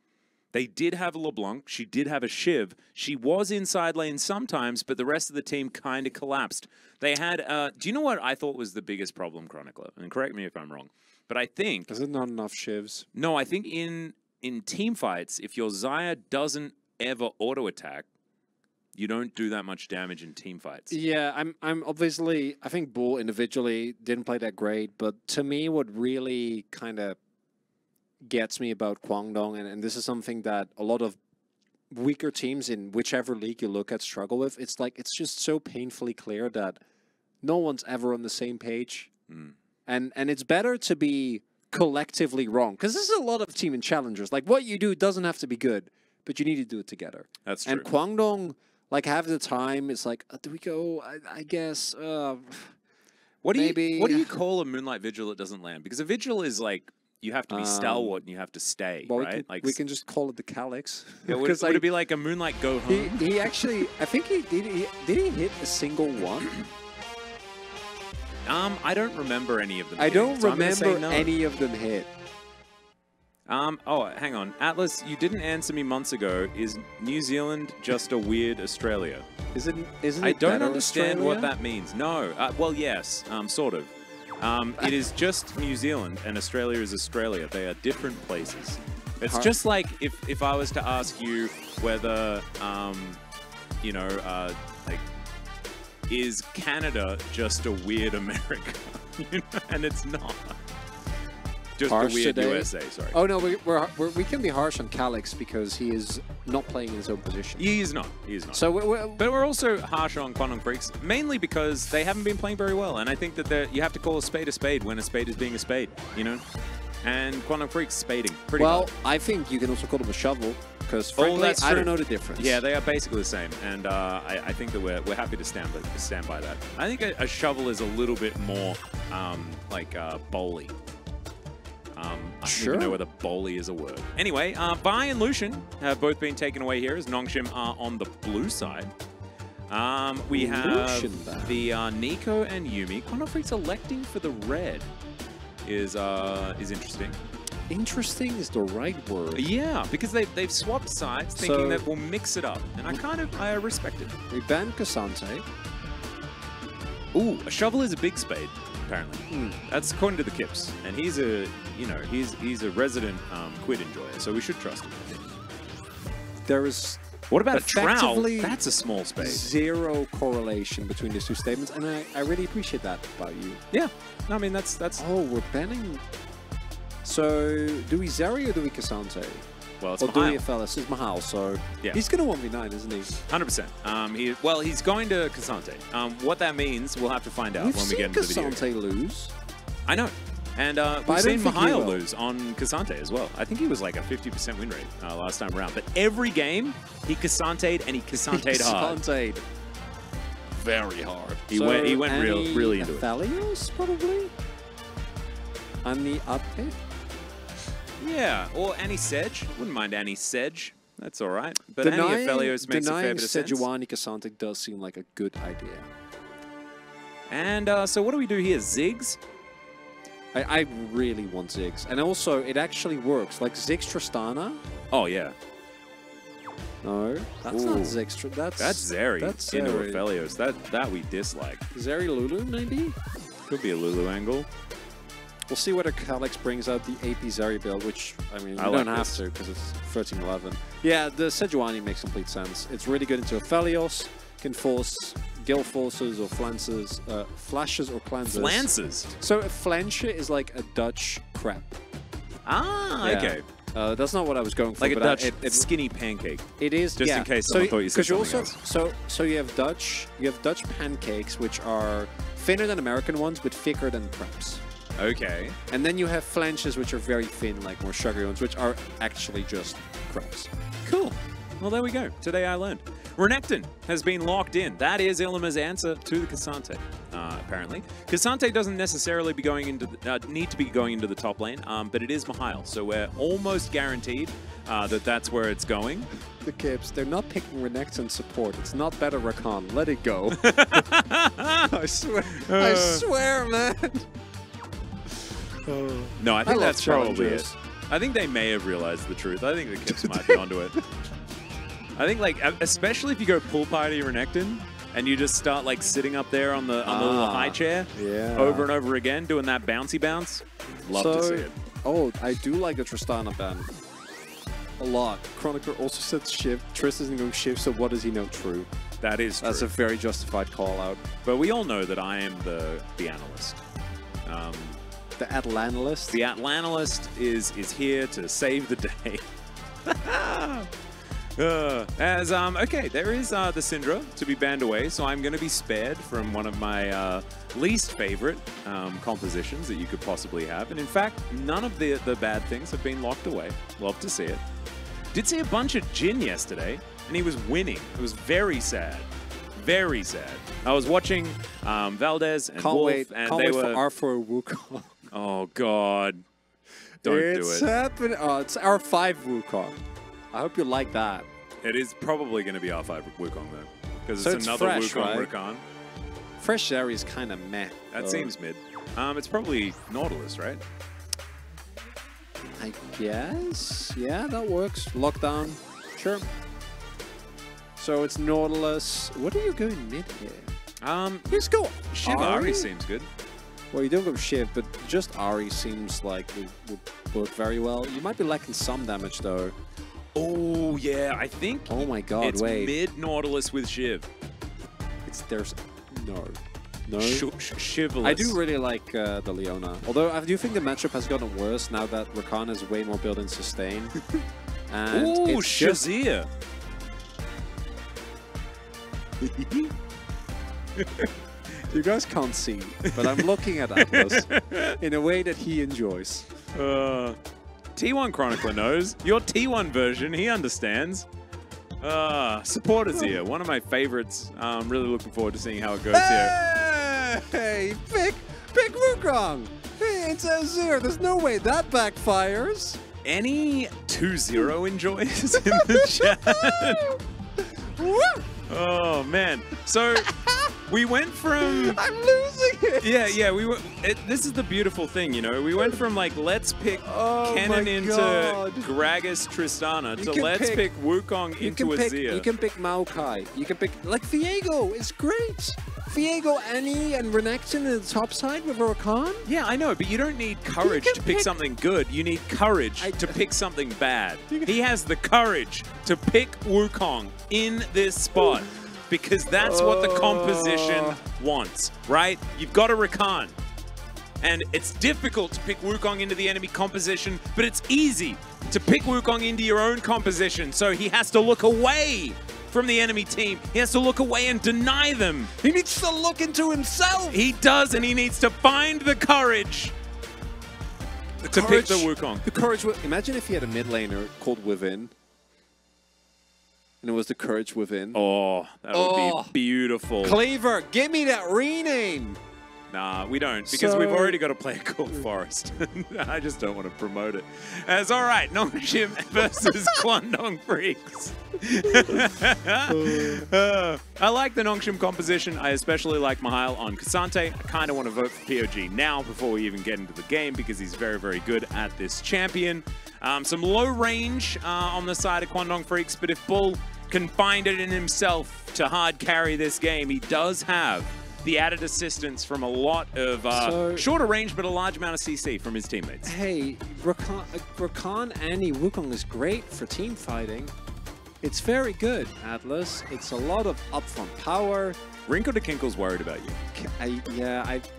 They did have a LeBlanc. She did have a Shiv. She was inside lane sometimes, but the rest of the team kind of collapsed. They had. Uh, do you know what I thought was the biggest problem, Chronicler? And correct me if I'm wrong, but I think Is it not enough shivs? no. I think in in team fights, if your Xayah doesn't ever auto attack, you don't do that much damage in team fights. Yeah, I'm. I'm obviously. I think Bull individually didn't play that great, but to me, what really kind of gets me about Kwangdong, and, and this is something that a lot of weaker teams in whichever league you look at struggle with. It's like it's just so painfully clear that no one's ever on the same page, Mm. and and it's better to be collectively wrong because this is a lot of team and challengers. Like what you do doesn't have to be good, but you need to do it together. That's true. And Kwangdong, like half the time, it's like, uh, do we go? I, I guess. Uh, What do maybe you what do you call a moonlight vigil that doesn't land? Because a vigil is like you have to be Um, stalwart and you have to stay, Well, right? we can, like we can just call it the Calix. yeah, would, *laughs* would it be like a moonlight go he, home? he actually, I think he did. He, did he hit a single one? *clears throat* um, I don't remember any of them. I hitting, don't so I'm gonna say remember no. any of them hit. Um, oh, hang on, Atlas, you didn't answer me months ago. Is New Zealand just a weird Australia? Is it, isn't isn't I don't understand what that means. No, uh, well, yes, um, sort of. Um, it is just New Zealand, and Australia is Australia. They are different places. It's just like if, if I was to ask you whether, um, you know, uh, like, is Canada just a weird *laughs* America? You know, and it's not. Just Harsh a weird today. USA, sorry. Oh no, we, we're, we're, we can be harsh on Calix because he is not playing in his own position. He is not. He is not. So we're, we're, But we're also harsh on Kwangdong Freecs, mainly because they haven't been playing very well. And I think that you have to call a spade a spade when a spade is being a spade, you know? And Kwangdong Freecs spading pretty well, hard. I think you can also call them a shovel because Oh, frankly, I don't know the difference. Yeah, they are basically the same. And uh, I, I think that we're, we're happy to stand by, stand by that. I think a, a shovel is a little bit more um, like uh, bowly. Um, I don't Sure. even know whether bowly is a word. Anyway, uh, Vi and Lucian have both been taken away here as Nongshim are on the blue side. Um, we have Lucian the uh, Nico and Yumi. Kwangdong Freecs electing for the red is uh, is interesting. Interesting is the right word. Yeah, because they they've swapped sides, thinking So- that we'll mix it up, and I kind of I respect it. We banned K'Sante. Ooh, a shovel is a big spade, apparently. Hmm. That's according to the Kips, and he's a you know he's he's a resident um, quid enjoyer, so we should trust him. I think. There is What about a trowel? That's a small space. zero correlation between these two statements, and I, I really appreciate that about you. Yeah, no, I mean that's that's Oh, we're banning. So, do we Zeri or do we K'Sante? Well, it's Or do we Mahal. Fellas? Is Mahal, so Yeah. he's going to 1v9, isn't he? Hundred percent. Um, he well, he's going to K'Sante. Um, what that means, we'll have to find out We've when we get into the video. K'Sante lose. I know. And uh, I we've seen Mahal will. lose on K'Sante as well. I think he was like a 50% win rate uh, last time around. But every game, he K'Sante'd and he K'Sante'd *laughs* hard. K'Sante'd. Very hard. He So, went, he went real, any really into it. Aphelios, probably? On the up hit? Yeah, or Annie Sedge. Wouldn't mind Annie Sedge. That's all right. But Annie Aphelios makes a fair denying bit of. Sejuani does seem like a good idea. And uh, so what do we do here? Ziggs? I, I really want Ziggs. And also, it actually works. Like Ziggs Tristana? Oh, yeah. No, that's Ooh. not Ziggs. That's That's Zeri That's into Zeri. Aphelios. That, that we dislike. Zeri Lulu, maybe? Could be a Lulu angle. We'll see whether Calix brings out the AP Zeri build, which, I mean, I don't like have to because it's 1311. Yeah, the Sejuani makes complete sense. It's really good into Aphelios, can force Gil forces or flances, uh, flashes or cleanses. Flances. So a flanche is like a Dutch crap. Ah, Yeah. okay. Uh, that's not what I was going for. Like a but I- Dutch it, it, skinny pancake. it is just yeah. in case so someone thought you said something also, So so you have Dutch you have Dutch pancakes which are thinner than American ones but thicker than crepes. Okay. And then you have flanches which are very thin, like more sugary ones, which are actually just crepes. Cool. Well, there we go. Today I learned. Renekton has been locked in. That is Ilima's answer to the K'Sante, uh, apparently. K'Sante doesn't necessarily be going into the, uh, need to be going into the top lane, um, but it is Mahile, so we're almost guaranteed uh, that that's where it's going. The Kips, they're not picking Renekton support. It's not better Rakan. Let it go. *laughs* *laughs* I swear. I Uh. swear, man. No, I think love that's probably it. I think they may have realized the truth. I think the kids might be *laughs* onto it. I think, like, especially if you go pool party Renekton and you just start, like, sitting up there on the, on the little Ah, high chair Yeah. over and over again, doing that bouncy bounce. Love to see it. Oh, I do like the Tristana ban. A lot. Chronicler also said shift. Trist isn't going shift, so what does he know? True. That is true. That's a very justified call out. But we all know that I am the the analyst. Um, The Atlantalist. the Atlantalist is is here to save the day. *laughs* Uh, as um okay, there is uh, the Syndra to be banned away, so I'm going to be spared from one of my uh, least favorite um, compositions that you could possibly have, and in fact, none of the the bad things have been locked away. Love to see it. Did see a bunch of Jhin yesterday, and he was winning. It was very sad, Very sad. I was watching um, Valdez and Can't Wolf, wait. and they wait were. for R4 Wukong. Oh God! Don't it's do it. happening. Oh, it's our five Wukong. I hope you like that. It is probably going to be our five Wukong though, because So it's, it's another fresh, Wukong right? Rakan. Fresh Zeri is kind of meh. That though. seems mid. Um, it's probably Nautilus, right? I guess. Yeah, that works. Lockdown. Sure. So it's Nautilus. What are you going mid here? Um, Let's go. Shiva Ahri seems good. Well, you don't go Shiv, but just Ahri seems like it would work very well. You might be lacking some damage though. Oh yeah, I think Oh my god, it's wait. mid Nautilus with Shiv. It's there's no. No. Sh-. I do really like uh, the Leona. Although I do think the matchup has gotten worse now that Rakan is way more built in sustain. *laughs* and Ooh, Shazir. *laughs* You guys can't see, but I'm looking at Atlas *laughs* in a way that he enjoys. Uh, T1 Chronicler knows. Your T1 version, he understands. Uh, support Azir, one of my favorites. I'm really looking forward to seeing how it goes here. Hey, pick, pick Wukong. Hey, it's Azir. There's no way that backfires. Any 2-0 enjoys *laughs* in the chat? Oh, man. So, *laughs* we went from... *laughs* I'm losing it. Yeah, yeah, we were. It, this is the beautiful thing, you know. We went from like let's pick *laughs* Oh Kennen into Gragas Tristana You to let's pick- pick, Wukong You into can pick. Azir. You can pick Maokai. You can pick like Viego is great. Viego, Annie, and Renekton in the top side with Rakan. Yeah, I know, but you don't need courage to pick, pick- something good. You need courage I- to *laughs* pick something bad. He has the courage to pick Wukong in this spot because that's what the composition Oh. wants, right? You've got a Rakan. And it's difficult to pick Wukong into the enemy composition, but it's easy to pick Wukong into your own composition. So he has to look away from the enemy team. He has to look away and deny them. He needs to look into himself. He does, and he needs to find the courage the to pick the Wukong. The courage. Imagine if he had a mid laner called Within, and it was the courage within. Oh, that would Oh. be beautiful. Cleaver, give me that rename. Nah, we don't, because we've already got a player called *laughs* Forest. *laughs* I just don't want to promote it. As all right, Nongshim *laughs* versus Kwangdong Freecs. Uh, I like the Nongshim composition. I especially like Mahal on K'Sante. I kind of want to vote for POG now before we even get into the game because he's very, very good at this champion. Um, some low range uh, on the side of Kwangdong Freecs, but if Bull can find it in himself to hard carry this game, he does have the added assistance from a lot of uh, So- shorter range but a large amount of CC from his teammates. Hey, Rakan, uh, Rakan Annie Wukong is great for team fighting. It's very good, Atlas. It's a lot of upfront power. Rinko de Kinkle's worried about you. I, yeah, I. *laughs*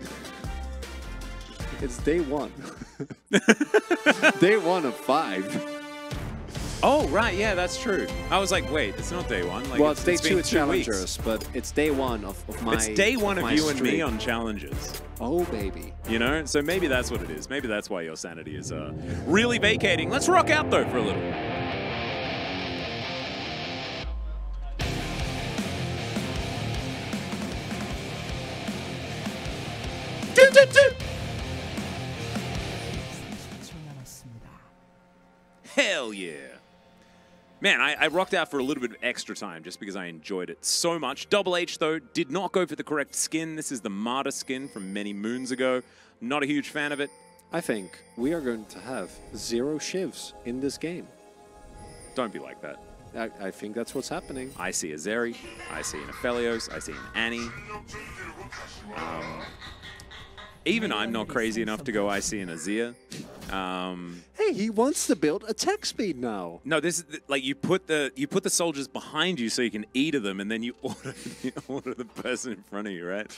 It's day one. *laughs* day one of five. Oh, right, yeah, that's true. I was like, wait, it's not day one. Like, well, it's day been two of two weeks. but it's day one of, of my. It's day one of my you and me on challenges. Oh baby. You know, so maybe that's what it is. Maybe that's why your sanity is uh, really vacating. Let's rock out though for a little. Hell yeah. Man, I, I rocked out for a little bit of extra time just because I enjoyed it so much. Double H, though, did not go for the correct skin. This is the Martyr skin from many moons ago. Not a huge fan of it. I think we are going to have zero shivs in this game. Don't be like that. I, I think that's what's happening. I see a Zeri, I see an Aphelios, I see an Annie. Um, even I'm not crazy enough to go I see an Azir. Um, Hey, he wants to build attack speed now. no, this is like you put the you put the soldiers behind you so you can eat of them, and then you *laughs* order you order the person in front of you, right?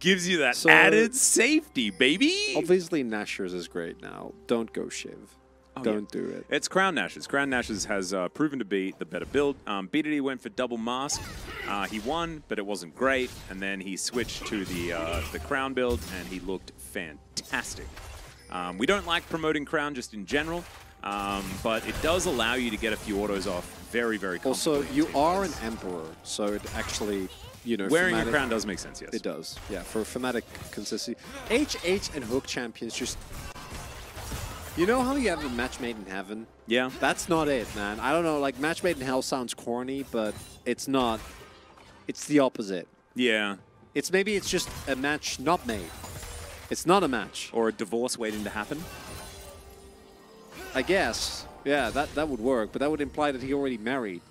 Gives you that So- added safety, baby. Obviously, Nashor's is great now. Don't go shiv. Oh. Don't do it. It's Crown Nashes. Crown Nashes has uh, proven to be the better build. Um, BDD went for double mask. Uh, he won, but it wasn't great. And then he switched to the uh, the Crown build, and he looked fantastic. Um, we don't like promoting Crown just in general, um, but it does allow you to get a few autos off very, very Also, you are an emperor, so it actually, you know, Wearing thematic- crown does make sense, yes. It does, yeah. For thematic consistency, HH and Hook champions just. You know how you have a match made in heaven? Yeah. That's not it, man. I don't know. Like match made in hell sounds corny, but it's not. It's the opposite. Yeah. It's maybe it's just a match not made. It's not a match. Or a divorce waiting to happen. I guess. Yeah, that that would work, but that would imply that he already married.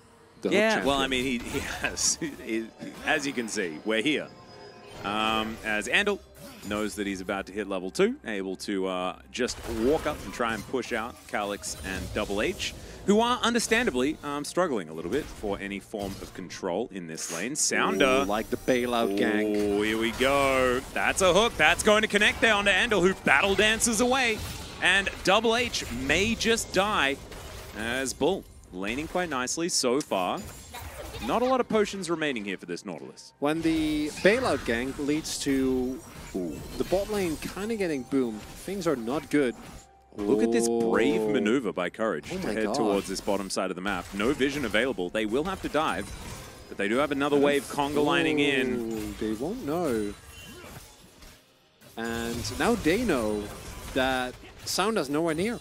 The Yeah, well, I mean, he, he *laughs* has. He- as you can see, we're here. Um, as Andal knows that he's about to hit level two, able to uh, just walk up and try and push out Calix and Double H, who are understandably um, struggling a little bit for any form of control in this lane. Sounder. Ooh, like the bailout gang. Oh, here we go. That's a hook. That's going to connect there onto Andal, who battle dances away. And Double H may just die as Bull laning quite nicely so far. Not a lot of potions remaining here for this Nautilus. When the bailout gang leads to the bot lane kind of getting boomed, things are not good. Look at this brave Oh. maneuver by Courage Oh to head God. towards this bottom side of the map. No vision available. They will have to dive, but they do have another wave conga lining in. They won't know. And now they know that Sound is nowhere near.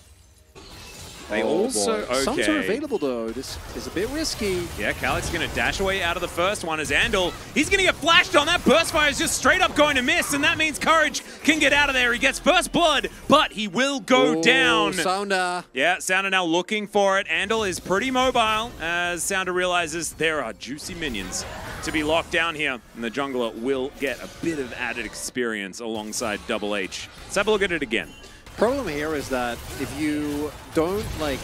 They Oh, also boy. Sounds are available though. This is a bit risky. Yeah, Calix going to dash away out of the first one as Andal. He's going to get flashed on. That burst fire is just straight up going to miss, and that means Courage can get out of there. He gets first blood, but he will go Oh, down. Sounder. Yeah, Sounder now looking for it. Andal is pretty mobile as Sounder realizes there are juicy minions to be locked down here, and the jungler will get a bit of added experience alongside Double H. Let's have a look at it again. Problem here is that if you don't like,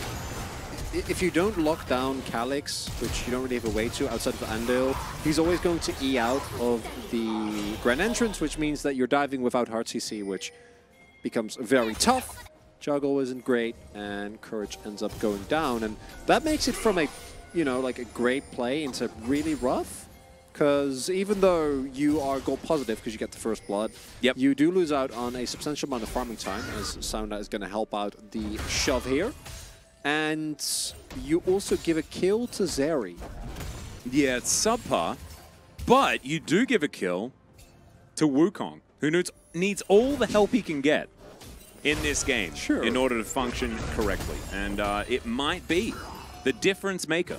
if you don't lock down Calix, which you don't really have a way to outside of Andale, he's always going to E out of the Grand Entrance, which means that you're diving without hard CC, which becomes very tough. Juggle isn't great, and Courage ends up going down, and that makes it from a, you know, like a great play into really rough. Because even though you are gold positive because you get the first blood, Yep. you do lose out on a substantial amount of farming time as Sounder is going to help out the shove here. And you also give a kill to Zeri. Yeah, it's subpar, but you do give a kill to Wukong, who needs, needs all the help he can get in this game Sure. in order to function correctly. And uh, it might be the difference maker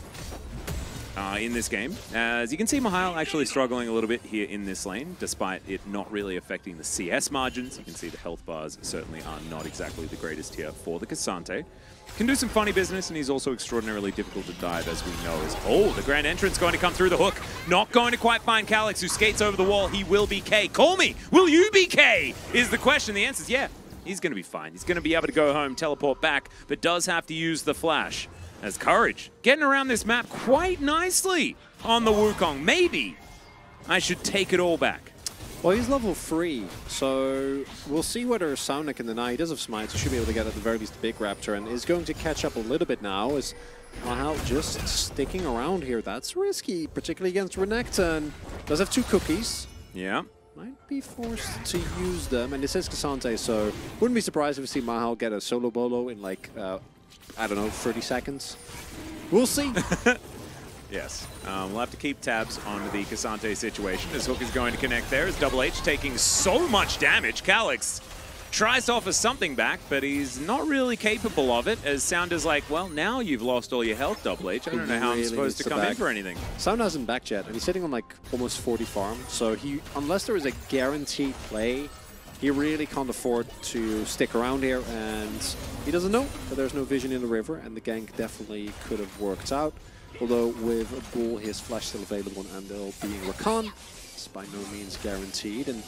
uh, in this game. As you can see, Mihail actually struggling a little bit here in this lane, despite it not really affecting the CS margins. You can see the health bars certainly are not exactly the greatest here for the K'Sante. Can do some funny business, and he's also extraordinarily difficult to dive, as we know. As, oh, the Grand Entrance going to come through the hook. Not going to quite find Calix, who skates over the wall. He will be K. Call me! Will you be K? Is the question. The answer is yeah. He's going to be fine. He's going to be able to go home, teleport back, but does have to use the flash. As Courage getting around this map quite nicely on the Wukong. Maybe I should take it all back. Well, he's level 3, so we'll see whether Sounder can deny. He does have Smite, so should be able to get at the very least the Big Raptor, and is going to catch up a little bit now as Mahal just sticking around here. That's risky, particularly against Renekton. Does have two cookies. Yeah. Might be forced to use them, and this is K'Sante, so wouldn't be surprised if we see Mahal get a solo bolo in like, uh, I don't know, 30 seconds. We'll see. *laughs* Yes. Um, we'll have to keep tabs on the K'Sante situation as Hook is going to connect there as Double H taking so much damage. Calix tries to offer something back, but he's not really capable of it as Sound is like, well, now you've lost all your health, Double H. I don't know how really I'm supposed to come in for anything. Sound hasn't backed yet, and he's sitting on like almost 40 farm. So he, unless there is a guaranteed play, he really can't afford to stick around here. And he doesn't know that there's no vision in the river, and the gank definitely could have worked out. Although with Bull, his flash still available, and they'll being Rakan, it's by no means guaranteed. And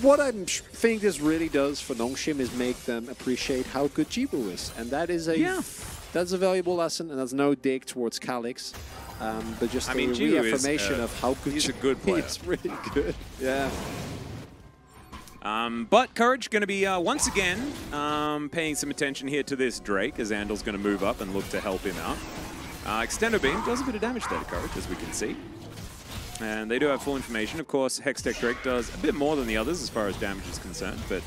what I think this really does for Nongshim is make them appreciate how good Jiwoo is, and that is a Yeah. that's a valuable lesson, and that's no dig towards Calix, um, but just I a mean, Jiwoo is, reaffirmation uh, of how good he's a good player. *laughs* It's really good. Yeah. Um, but Courage going to be uh, once again um, paying some attention here to this Drake as Andal's going to move up and look to help him out. Uh, Beam does a bit of damage there to Courage, as we can see. And they do have full information. Of course, Hextech Drake does a bit more than the others as far as damage is concerned, but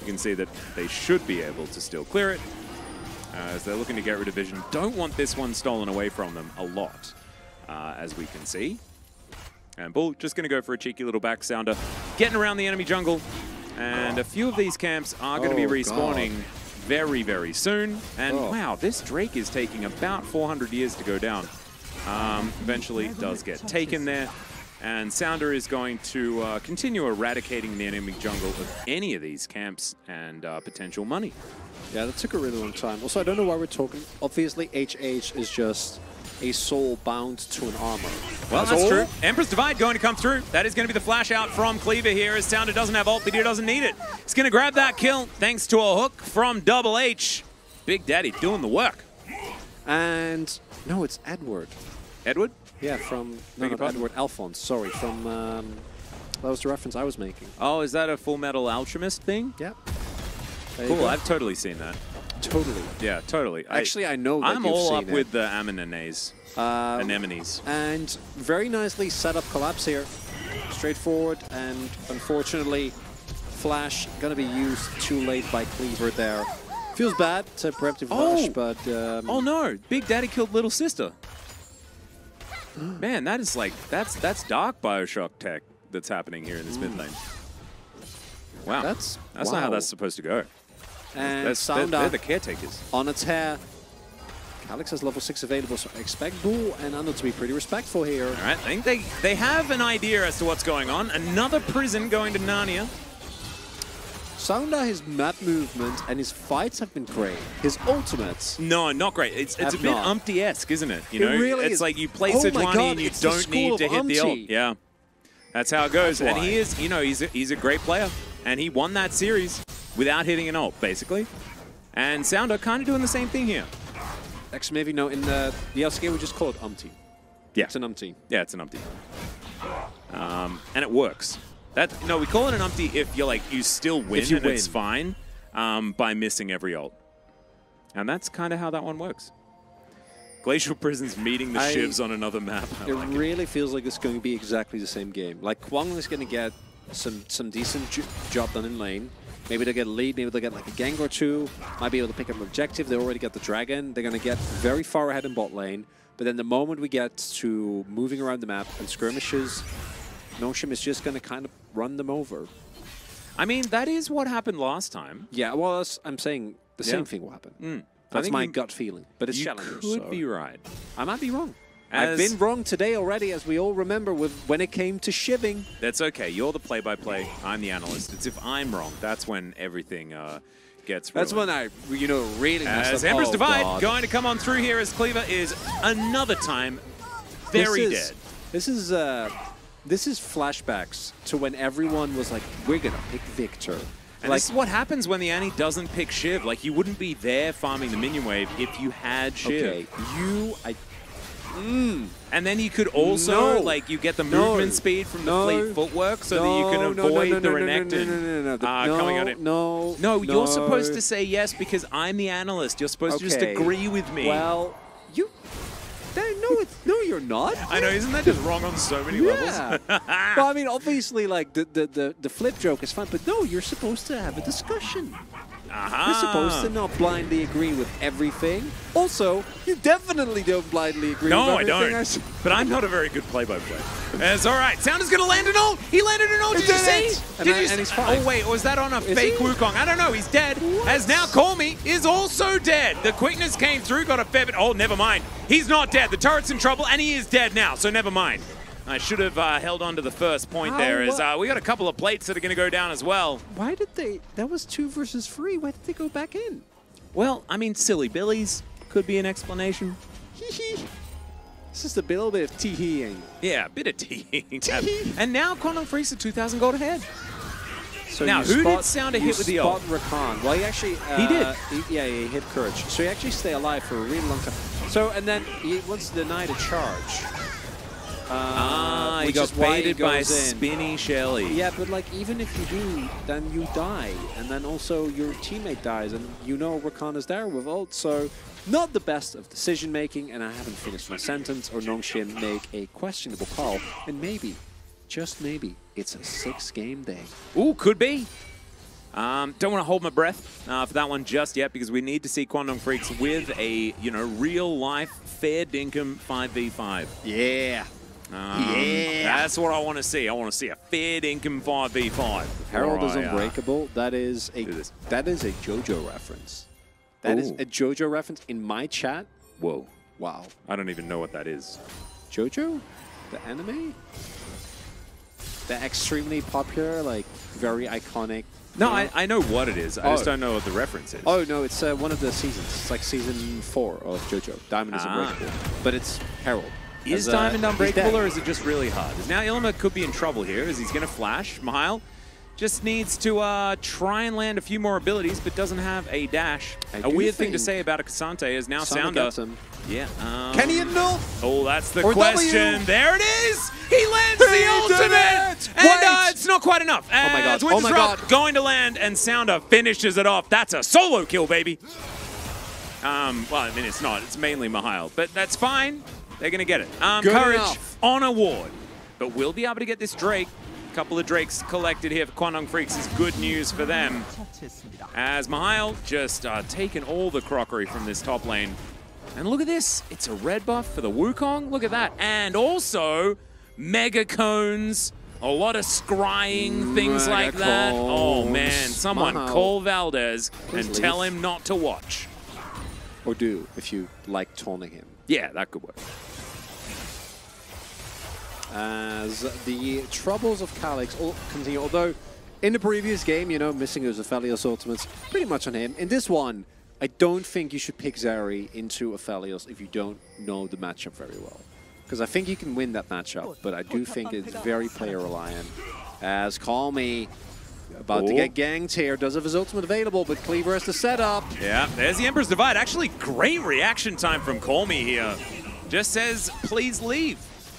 you can see that they should be able to still clear it. as they're looking to get rid of Vision. Don't want this one stolen away from them a lot, uh, as we can see. And Bull just going to go for a cheeky little back sounder, getting around the enemy jungle. And a few of these camps are going to be Oh, respawning God. very, very soon. And Oh. wow, this Drake is taking about 400 years to go down. Um, eventually does get taken there. And Sounder is going to uh, continue eradicating the enemy jungle of any of these camps and uh, potential money. Yeah, that took a really long time. Also, I don't know why we're talking. Obviously, HH is just a soul bound to an armor. Well, that's, all. true. Emperor's Divide going to come through. That is going to be the flash out from Cleaver here as Sounder doesn't have ult, but he doesn't need it. He's going to grab that kill thanks to a hook from Double H. Big Daddy doing the work. And no, it's Edward. Edward? Yeah, from no, not? Edward Alphonse. Sorry, from um, that was the reference I was making. Oh, is that a Fullmetal Alchemist thing? Yeah. There Cool. I've totally seen that. Totally. Yeah, totally. Actually, I know that I'm you've all seen up it. with the Anemones. Um, Anemones. and very nicely set up collapse here. Straightforward, and unfortunately, Flash gonna be used too late by Cleaver there. Feels bad to preemptive Oh! but um, Oh no, Big Daddy killed Little Sister. Man, that is like, that's that's dark Bioshock tech that's happening here in this mid lane. Wow. That's- that's not how that's supposed to go. And That's, they're, they're the caretakers. on a tear. Alex has level 6 available, so I expect Bull and Ando to be pretty respectful here. All right, I think they, they have an idea as to what's going on. Another prison going to Narnia. Sounder, his map movement and his fights have been great. His ultimates. No, not great. It's, it's a bit. Umti-esque, isn't it? You It know, really it's is. like you play Oh Sejuani God, and you don't need to hit the ult. Yeah, that's how it goes. And he is, you know, he's a, he's a great player, and he won that series without hitting an ult, basically. And Sounder kind of doing the same thing here. Actually, maybe no, in the, the LCK we just call it Umti. Yeah, It's an Umti. yeah, it's an Umti, um, and it works. That no, we call it an Umti if you're like you still win If you and it's fine um, by missing every ult, and that's kind of how that one works. Glacial Prisons meeting the I- shivs on another map. *laughs* I It like it. really feels like it's going to be exactly the same game. Like Kwang is going to get some some decent job done in lane. Maybe they'll get a lead. Maybe they'll get like a gang or two. Might be able to pick up an objective. They already got the dragon. They're going to get very far ahead in bot lane. But then the moment we get to moving around the map and skirmishes, Nongshim is just going to kind of run them over. I mean, that is what happened last time. Yeah, well, that's- I'm saying the Yeah. same thing will happen. Mm. That's my gut feeling. But it's you challenging. could so be right. I might be wrong. I've been wrong today already, as we all remember, with when it came to shiving. That's okay. You're the play-by-play. I'm the analyst. It's if I'm wrong, that's when everything uh, gets. Wrong. That's when I, you know, really As up. Empress Oh, Divide God. going to come on through here as Cleaver is another time very this is, dead. This is uh, this is flashbacks to when everyone was like, "We're gonna pick Viktor." And like, this is what happens when the Annie doesn't pick Shiv. Like, you wouldn't be there farming the minion wave if you had Shiv. okay, you, I, And then you could also, No. like, you get the No. movement speed from the No. fleet footwork so no, that you can no, no, avoid the no, no, no, Renekton No, no, no, no, no, uh, coming on it. No, No, no. you're supposed to say yes because I'm the analyst. You're supposed to just agree with me. Well, you. No, it's, no, you're not. *laughs* I know, isn't that just wrong on so many levels? *laughs* Well, I mean, obviously, like the, the the the flip joke is fine, but no, you're supposed to have a discussion. Aha. You're supposed to not blindly agree with everything. Also, you definitely don't blindly agree No, with everything. No, I don't. s- But I'm not a very good play-by-play. It's all right. Sounder's going to land an ult. He landed an ult. Did you see? And Did I- you and see? he's fine. Oh, wait. Was that on a Is fake he? Wukong? I don't know. He's dead. What? As now Callme is also dead. The quickness came through. Got a fair bit. Oh, never mind. He's not dead. The turret's in trouble, and he is dead now. So never mind. I should have uh, held on to the first point How there. As uh, we got a couple of plates that are going to go down as well. Why did they? That was two versus three. Why did they go back in? Well, I mean, silly Billies could be an explanation. *laughs* It's just a little bit of teeing. Yeah, a bit of teeing. *laughs* and now Kwangdong Freecs are 2,000 gold ahead. So Now, you who did Sounder hit with the spot ult? Rakan. Well, he actually uh, He did. he- yeah, he hit Courage. So he actually stay alive for a really long time. So and then he was denied a charge. Uh, Ah, he got is he baited by in. Spinny Shelly. Yeah, but like even if you do, then you die, and then also your teammate dies, and you know Rakan is there with ult. So not the best of decision making, and I haven't finished my sentence. Or Nongshim make a questionable call, and maybe, just maybe, it's a six-game day. Ooh, could be. Um, don't want to hold my breath uh, for that one just yet because we need to see Kwangdong Freecs with a, you know, real life fair dinkum 5v5. Yeah. Um, Yeah. That's what I want to see. I want to see a fair dinkum 5v5. Harold is I, uh, unbreakable. That is a that is a JoJo reference. That is Ooh. a JoJo reference in my chat. Whoa. Wow. I don't even know what that is. JoJo, the anime, the extremely popular, like very iconic. No, I, know? I know what it is. I just Oh. don't know what the reference is. Oh no, it's uh, one of the seasons. It's like season four of JoJo. Diamond is Ah. unbreakable, but it's Harold. Is As, uh, Diamond unbreakable or is it just really hard? Now Ilima could be in trouble here as he's going to flash. Mahil just needs to uh, try and land a few more abilities, but doesn't have a dash. I a weird thing to say about a K'Sante is now Sounder. Yeah. Um, Can he annul? Oh, that's the Or question. W? There it is. He lands He the ultimate, it! and uh, it's not quite enough. Oh my God. Oh my Rock God. going to land, and Sounder finishes it off. That's a solo kill, baby. Um, well, I mean, it's not. It's mainly Mahil, but that's fine. They're going to get it. Um, courage enough. on award. But we'll be able to get this Drake A couple of Drakes collected here for Kwangdong Freecs is good news for them. As Mihail just uh, taken all the crockery from this top lane. And look at this, it's a red buff for the Wukong. Look at that. And also, Mega Cones, a lot of scrying, things Mega like cones. that. Oh man, someone call Valdez Please and leave. tell him not to watch. Or do, if you like taunting him. Yeah, that could work as the troubles of all continue. Although in the previous game, you know, missing Aphelios ultimates, pretty much on him. In this one, I don't think you should pick Zeri into Aphelios if you don't know the matchup very well. Because I think you can win that matchup, but I do think it's very player reliant. As Callme about to Oh. get ganked here, does have his ultimate available, but Cleaver has to set up. Yeah, there's the Emperor's Divide. Actually, great reaction time from Callme here. Just says, please leave.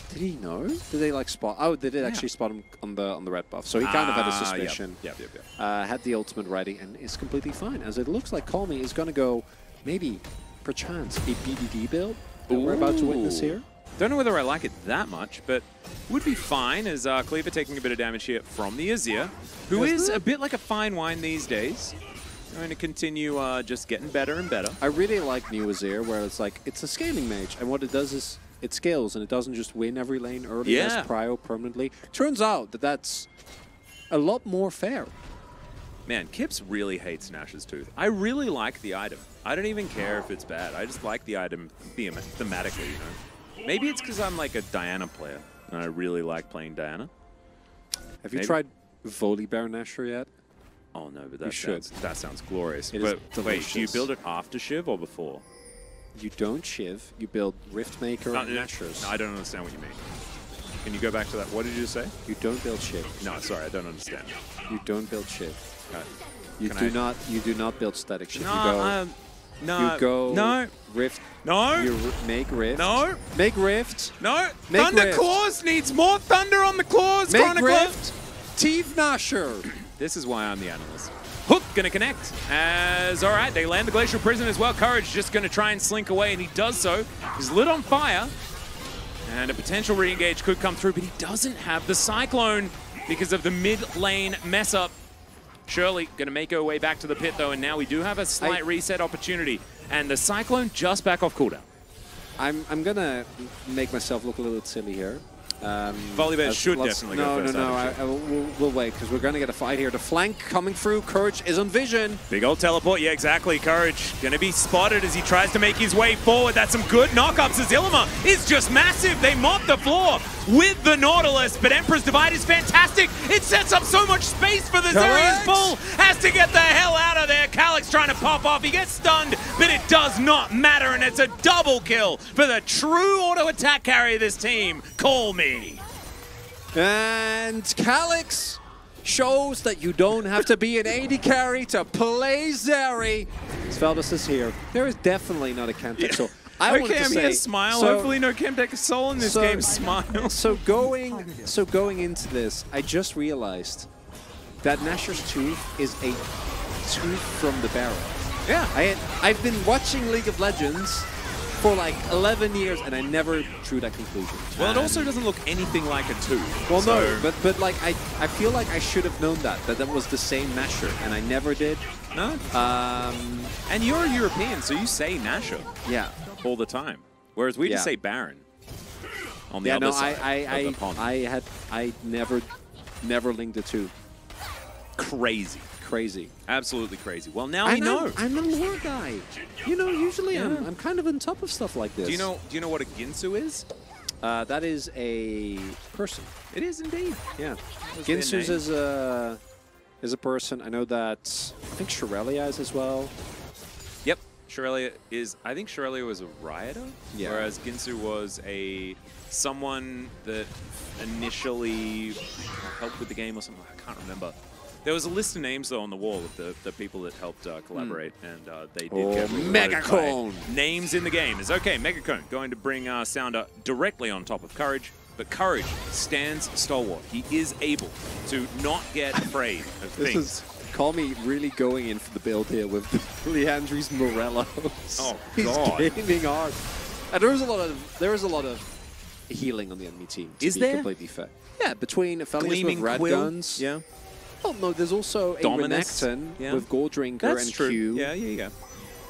Did he know? Did they like spot? Oh, they did actually spot him on the on the red buff, so he kind of had a Ah, yep, suspicion. Yep, yep, yep. uh, had the ultimate ready and is completely fine. As it looks like Callme is going to go, maybe, perchance, a BDD build that we're about to witness here. Don't know whether I like it that much, but would be fine as uh, Cleaver taking a bit of damage here from the Azir, who is a bit like a fine wine these days. Going to continue uh, just getting better and better. I really like New Azir, where it's like, it's a scaling mage, and what it does is it scales, and it doesn't just win every lane early Yeah. as prio permanently. Turns out that that's a lot more fair. Man, Kips really hates Nashor's Tooth. I really like the item. I don't even care if it's bad. I just like the item them- thematically, you know. Maybe it's because I'm like a Diana player, and I really like playing Diana. Have you Maybe. tried Volibear Nashor yet? Oh no, but that should. sounds that sounds glorious. It but wait, do you build it after Shiv or before? You don't shiv, you build Riftmaker No, and no, I don't understand what you mean. Can you go back to that? What did you say? You don't build shiv. No, sorry, I don't understand. You don't build shiv. Uh, You Can do I- not. You do not build Statikk Shiv. no, you go. um, no, you go. no, Rift. no, You make rift. no, Make rift. no. Make thunder rift. claws needs more thunder on the claws. Make Chronicler. rift. Teeth Nashor. *clears throat* This is why I'm the analyst. Hook gonna connect. As all right, they land the glacial prison as well. Courage just gonna try and slink away, and he does so. He's lit on fire, and a potential re-engage could come through, but he doesn't have the cyclone because of the mid lane mess up. Shirley gonna make her way back to the pit though, and now we do have a slight I- reset opportunity, and the cyclone just back off cooldown. I'm. I'm gonna make myself look a little silly here. Um, Volibear as- should definitely go no, first No, no, out I, of I will, we'll, we'll wait because we're gonna get a fight here. The flank coming through. Courage is on vision. Big old teleport, yeah, exactly. Courage gonna be spotted as he tries to make his way forward. That's some good knockups as is just massive. They mop the floor with the Nautilus, but Emperor's Divide is fantastic. It sets up so much space for the Zerius Correct. Bull. Has to get the hell out of there. Calix trying to pop off. He gets stunned, but it does not matter, and it's a double kill for the true auto attack carry of this team. Callme. And Calix shows that you don't have to be an 80 carry to play Zeri. Sveldas is here. There is definitely not a Chemtech soul. I wanted okay, to say, here. Smile. so- Hopefully, no Chemtech soul in this so- game. Smile. So *laughs* going, so going into this, I just realized that Nashor's tooth is a tooth from the barrel. Yeah. I had, I've been watching League of Legends for like 11 years, and I never drew that conclusion. Well, it also doesn't look anything like a two. Well, so- no, but but like I I feel like I should have known that that that was the same measure, and I never did. no. Um, And you're a European, so you say Nashor yeah, all the time, whereas we just say Baron. On the yeah. other No, I side I I, pond. I had I never never linked the two. crazy, Crazy. absolutely crazy. Well, now I we know. I'm a lore guy. You know, usually I'm I'm kind of on top of stuff like this. Do you know? Do you know what a Guinsoo is? Uh, that is a person. It is indeed. Yeah. Guinsoo's is a is a person. I know that. I think Shurelya is as well. Shurelya is. I think Shurelya was a rioter, Yeah. whereas Guinsoo was a someone that initially helped with the game or something. I can't remember. There was a list of names though on the wall of the, the people that helped uh, collaborate, and uh, they did Oh, get Megacone. names in the game. Is okay. Megacone going to bring uh, Sounder directly on top of Courage, but Courage stands stalwart. He is able to not get afraid of This things. is Callme really going in for the build here with *laughs* Liandry's Morellos. Oh, *laughs* He's God. gaming hard. And there was a lot of there is a lot of healing on the enemy team. To Is be there? completely fair. Yeah, between Aphelios Gleaming with red Quill. guns. Yeah. Oh no, there's also a Dominus. Renekton Yeah. with Goredrinker That's and true. Q. Yeah, yeah, yeah.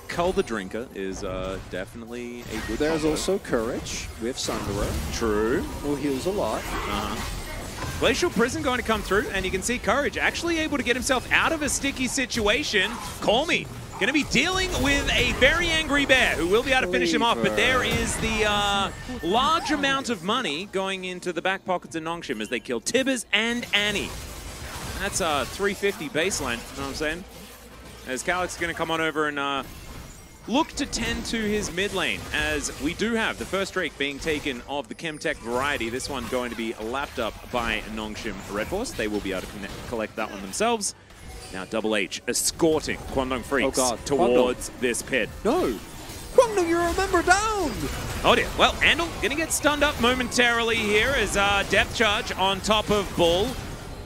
Cull the Drinker is uh, definitely a good There's combo. also Courage with Sunderer, True. who heals a lot. Glacial Prison going to come through, and you can see Courage actually able to get himself out of a sticky situation. Callme. Going to be dealing with a very angry bear who will be able to finish him off, but there is the uh, large amount of money going into the back pockets of Nongshim as they kill Tibbers and Annie. That's uh, 350 baseline, you know what I'm saying? As is going to come on over and uh, look to tend to his mid lane, as we do have the first Drake being taken of the Chemtech variety. This one going to be lapped up by Nongshim Red Force. They will be able to connect, collect that one themselves. Now Double H escorting Kwangdong Freecs Oh towards this pit. No. Kwangdong, you're a member down! Oh dear. Well, Andal gonna get stunned up momentarily here as uh, Depth Charge on top of Bull.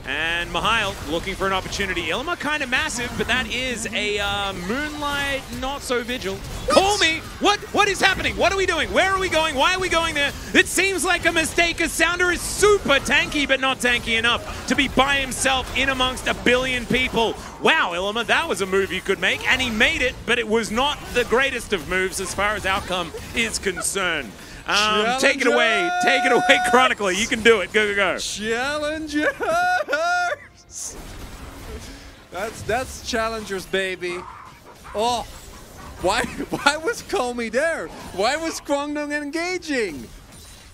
And Mihail looking for an opportunity. Ilima kind of massive, but that is a uh, Moonlight not so vigil. Callme! What? What is happening? What are we doing? Where are we going? Why are we going there? It seems like a mistake as Sounder is super tanky, but not tanky enough to be by himself in amongst a billion people. Wow, Ilima, that was a move you could make, and he made it, but it was not the greatest of moves as far as outcome is concerned. Um, take it away. Take it away, Chronicler. You can do it. Go, go, go. Challengers! That's that's challengers, baby. Oh, why *laughs* why was Callme there? Why was Kwangdong engaging?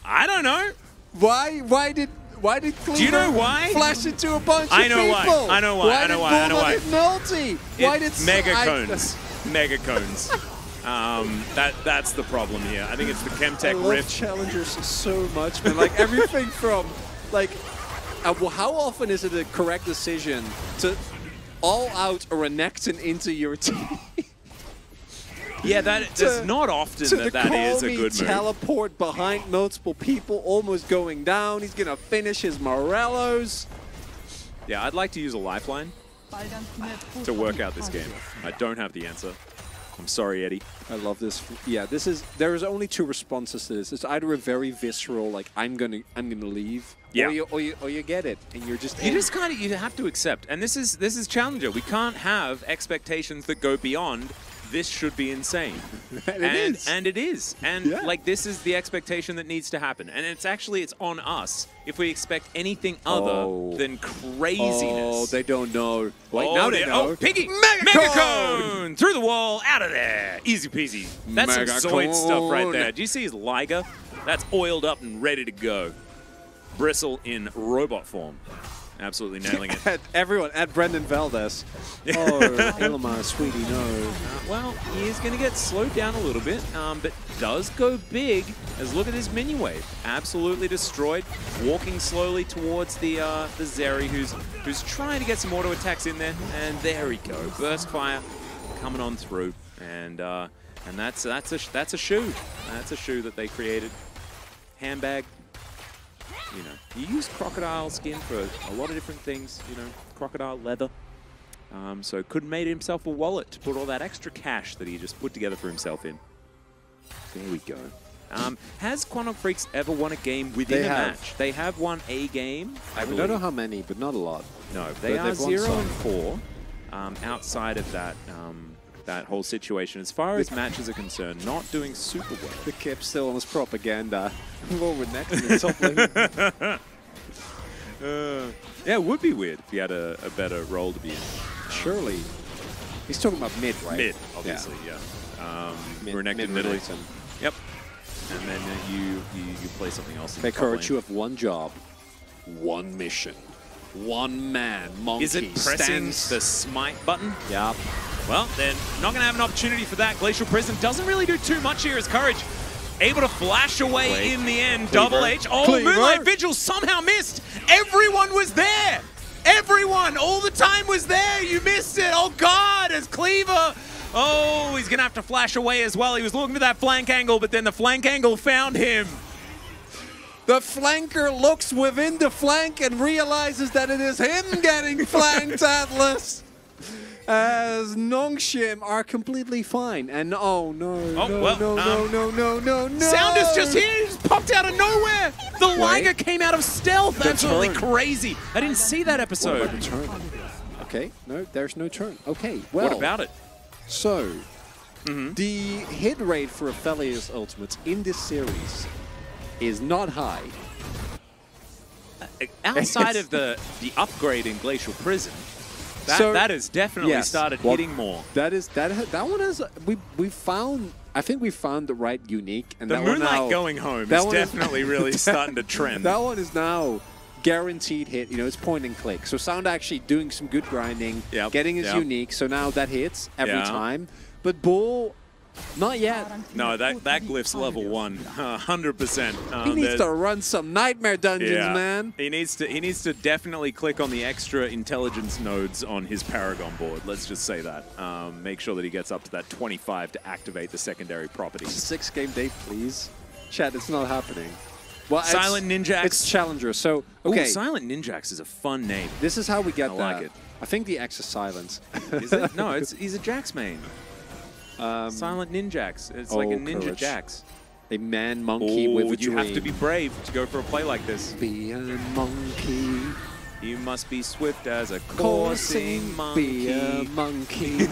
I don't know. Why why did why did Cleaver you know why? flash into a bunch I of know why. I know why. I know did why. I know Bulma why. hit Multi? Why did mega I- cones. *laughs* mega cones. Um, that that's the problem here. I think it's the Chemtech I Chemtech love rift. challengers so much, man. Like everything *laughs* from, like, uh, well, how often is it a correct decision to all out or a Renekton into your team? Yeah, that To- that's not often to that that is a Callme good move. teleport behind multiple people, almost going down. He's gonna finish his Morellos. Yeah, I'd like to use a lifeline to work out this game. I don't have the answer. I'm sorry, Eddie. I love this. Yeah, this is. There is only two responses to this. It's either a very visceral, like I'm gonna, I'm gonna leave, Yeah. or you, or you, or you get it, and you're just. You in. just kind of you have to accept, and this is this is Challenger. We can't have expectations that go beyond. This should be insane, *laughs* And it and, is. and it is, and Yeah. like this is the expectation that needs to happen, and it's actually it's on us if we expect anything other Oh. than craziness. Oh, they don't know. Wait, Oh, now they dear. know. Oh, Piggy! Megacone! Megacone! Through the wall, out of there. Easy peasy. That's some Zoid stuff right there. Do you see his Liger? That's oiled up and ready to go. Bristle in robot form. Absolutely *laughs* nailing it. At everyone, at Brendan Valdez. *laughs* Oh, Ilima, sweetie, no. Well, he is going to get slowed down a little bit, um, but does go big. As look at his mini wave, absolutely destroyed. Walking slowly towards the uh, the Zeri, who's who's trying to get some auto attacks in there, and there we go. Burst fire coming on through, and uh, and that's that's a that's a shoe. That's a shoe that they created. Handbag. You know, you use crocodile skin for a lot of different things. You know, crocodile leather. Um, so could made himself a wallet to put all that extra cash that he just put together for himself in. There we go. Um, has Kwangdong Freecs ever won a game within They a have. match? They have won a game. I, I don't know how many, but not a lot. No, they But are zero and four. Um, outside of that, um, that whole situation, as far as matches are concerned, not doing super well. The Kip still on his propaganda. *laughs* what we're next in the top. *laughs* Uh, yeah, it would be weird if he had a, a better role to be in. Surely. He's talking about mid, right? Mid, obviously, yeah. Um, Mid, Renekton mid middle. Yep. And then uh, you, you you play something else. in the Hey, top you have one job, one mission, one man. Monkey Is it pressing stands. the smite button? Yeah. Well, then not going to have an opportunity for that. Glacial Prison doesn't really do too much here as Courage. Able to flash away Wait. in the end. Cleaver. Double H. Oh, Cleaver. Moonlight Vigil somehow missed. Everyone was there. Everyone all the time was there. You missed it. Oh, God, as Cleaver. Oh, he's going to have to flash away as well. He was looking for that flank angle, but then the flank angle found him. The flanker looks within the flank and realizes that it is him getting *laughs* flanked, Atlas. As Nongshim are completely fine. And oh no, Oh, no, well, no, no, um, no, no, no, no. Sound is just here. He just popped out of nowhere. The Wait. Liger came out of stealth. The Absolutely turn. crazy. I didn't see that What episode. about the turn? Okay, no, there's no turn. Okay, well. What about it? So, Mm-hmm. the hit rate for Aphelios Ultimates in this series is not high. Uh, outside of the the upgrade in Glacial Prison, that So- that has definitely Yes. started Well, hitting more. That is that that one has we we found. I think we found the right unique, and The that one Moonlight now, going home that is one is- definitely *laughs* really starting to trend. That one is now guaranteed hit. You know, it's point and click. So Sound actually doing some good grinding, Yep, getting his yep. unique. So now that hits every Yeah. time. But Bull, not yet. no, that that glyph's level one, one, *laughs* hundred percent. He needs to run some nightmare dungeons, yeah, man. He needs to. He needs to definitely click on the extra intelligence nodes on his Paragon board. Let's just say that. Um, make sure that he gets up to that 25 to activate the secondary property. Six game day, please. Chat, it's not happening. Well, it's- Silent Ninjax. It's Challenger. So Okay. okay, Silent Ninjax is a fun name. this is how we get I that. like it. I think the X is silence. Is it? *laughs* No, it's he's a Jax main. Silent Ninjax. It's like a Um, oh, ninja courage. Jax. a man monkey with a you have to be brave to go for a play like this. Be a monkey, You must be swift as a coursing, coursing be a monkey monkey.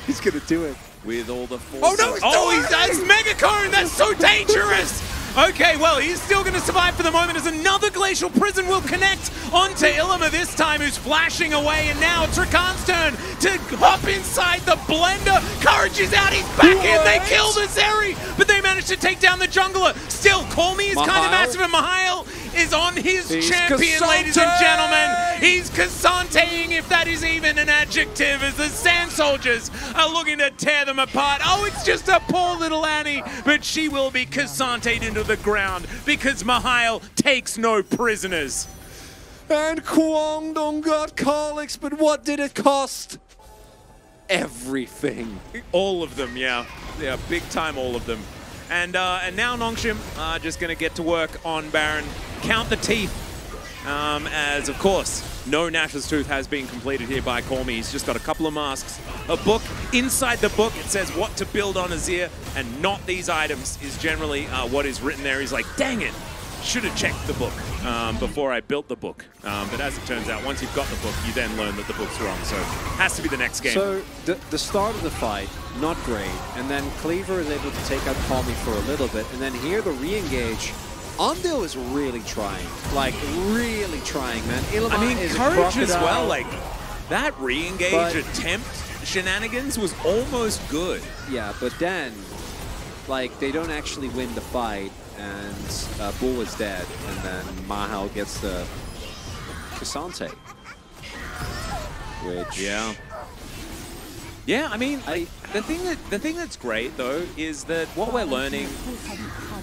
*laughs* He's gonna do it. with all the force. Oh, no, he's Oh, he's that's Mega Cone. That's so dangerous. *laughs* Okay, well, he's still going to survive for the moment as another Glacial Prison will connect onto Ilima this time, who's flashing away. And now it's Rakan's turn to hop inside the blender. Courage is out. He's back in. They What? kill the Zeri, but they managed to take down the jungler. Still, Callme is kind of massive, and Mihail is on his He's champion, ladies and gentlemen. He's Cassanteing, if that is even an adjective, as the Sand Soldiers are looking to tear them apart. Oh, it's just a poor little Annie, but she will be Cassanteed into the ground because Mihail takes no prisoners. And Kwangdong got colics, but what did it cost? Everything. All of them, yeah. Yeah, big time all of them. And uh, and now Nongshim uh, just going to get to work on Baron. Count the teeth. Um, as, of course, no Nashor's Tooth has been completed here by Me. He's just got a couple of masks. A book. Inside the book, it says what to build on Azir, and not these items is generally uh, what is written there. He's like, dang it. Should have checked the book um, before I built the book. Um, but as it turns out, once you've got the book, you then learn that the book's wrong. So has to be the next game. So the, the start of the fight, not great, and then Cleaver is able to take out Palmy for a little bit, and then here the re-engage. Ondo is really trying, like really trying, man. Illiman I mean, courage as well. Like that re-engage But- attempt shenanigans was almost good. Yeah, but then, like, they don't actually win the fight, and uh, Bull is dead, and then Mahal gets the K'Sante. Which, Yeah. Yeah, I mean, I- the thing that the thing that's great though is that what we're learning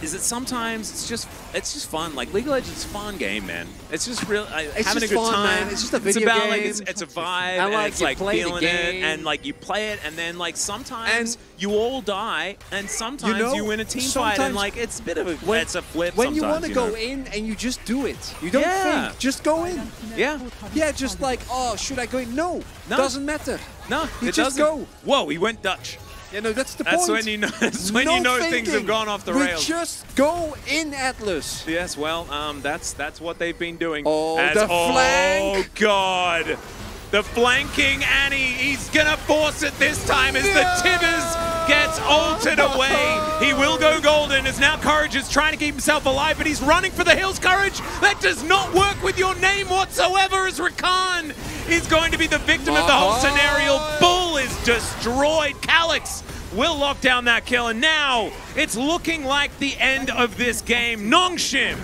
is that sometimes it's just it's just fun. Like League of Legends, is a fun game, man. It's just real uh, It's having just a good fun, time. man. It's just a video about like game. it's, it's a vibe, And, and, like, it's like feeling it, and like you play it, and then like sometimes And- you all die, and sometimes you, know, win a team fight, and like it's a bit of a when- it's a flip. when you want to go in and you just do it, you don't Yeah. think, just go in. Yeah. Yeah, just like, oh, should I go in? No, No. doesn't matter. No, You it just doesn't. go. Whoa, he went Dutch. Yeah, no, that's the That's point. when you know. *laughs* That's when No you know things have gone off the we rails. just go in Atlas. Yes, well, um, that's that's what they've been doing. Oh, the flank! oh. God. The flanking Annie, he's gonna force it this time as the Tibbers gets altered away. He will go golden as now Courage is trying to keep himself alive, but he's running for the hills. Courage, that does not work with your name whatsoever as Rakan is going to be the victim of the whole Uh-huh. scenario. Bull is destroyed. Calix will lock down that kill, and now it's looking like the end of this game. Nongshim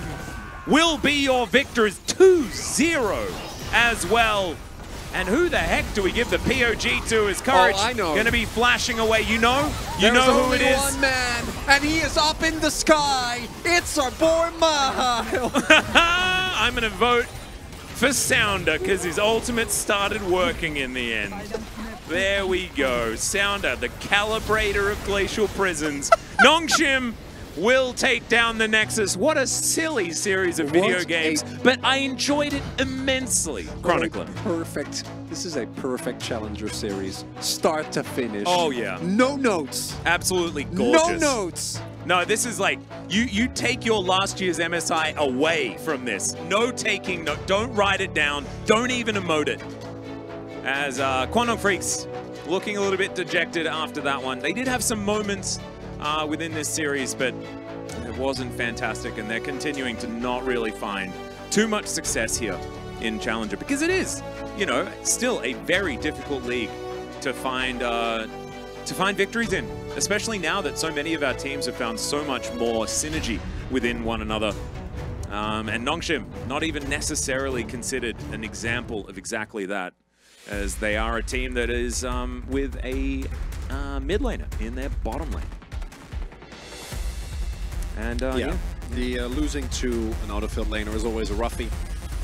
will be your victors 2-0 as well. And who the heck do we give the POG to? Is oh, Courage Oh, I know. going to be flashing away? You know? You know who it is? one man, and he is up in the sky. It's our boy Mahal. *laughs* I'm going to vote for Sounder because his ultimate started working in the end. There we go. Sounder, the calibrator of glacial prisons. Nongshim will take down the Nexus. What a silly series of video What a- games, but I enjoyed it immensely. Chronicler. Perfect. This is a perfect Challenger series, start to finish. Oh, yeah. No notes. Absolutely gorgeous. No notes. No, this is like you you take your last year's MSI away from this. No taking, no don't write it down, don't even emote it. As uh Kwangdong Freecs looking a little bit dejected after that one. They did have some moments uh, within this series, but it wasn't fantastic, and they're continuing to not really find too much success here in Challenger because it is, you know, still a very difficult league to find uh, to find victories in, especially now that so many of our teams have found so much more synergy within one another. Um, and Nongshim, not even necessarily considered an example of exactly that, as they are a team that is um, with a uh, mid laner in their bottom lane. And uh, yeah. Yeah. The uh, losing to an autofield laner is always a roughie.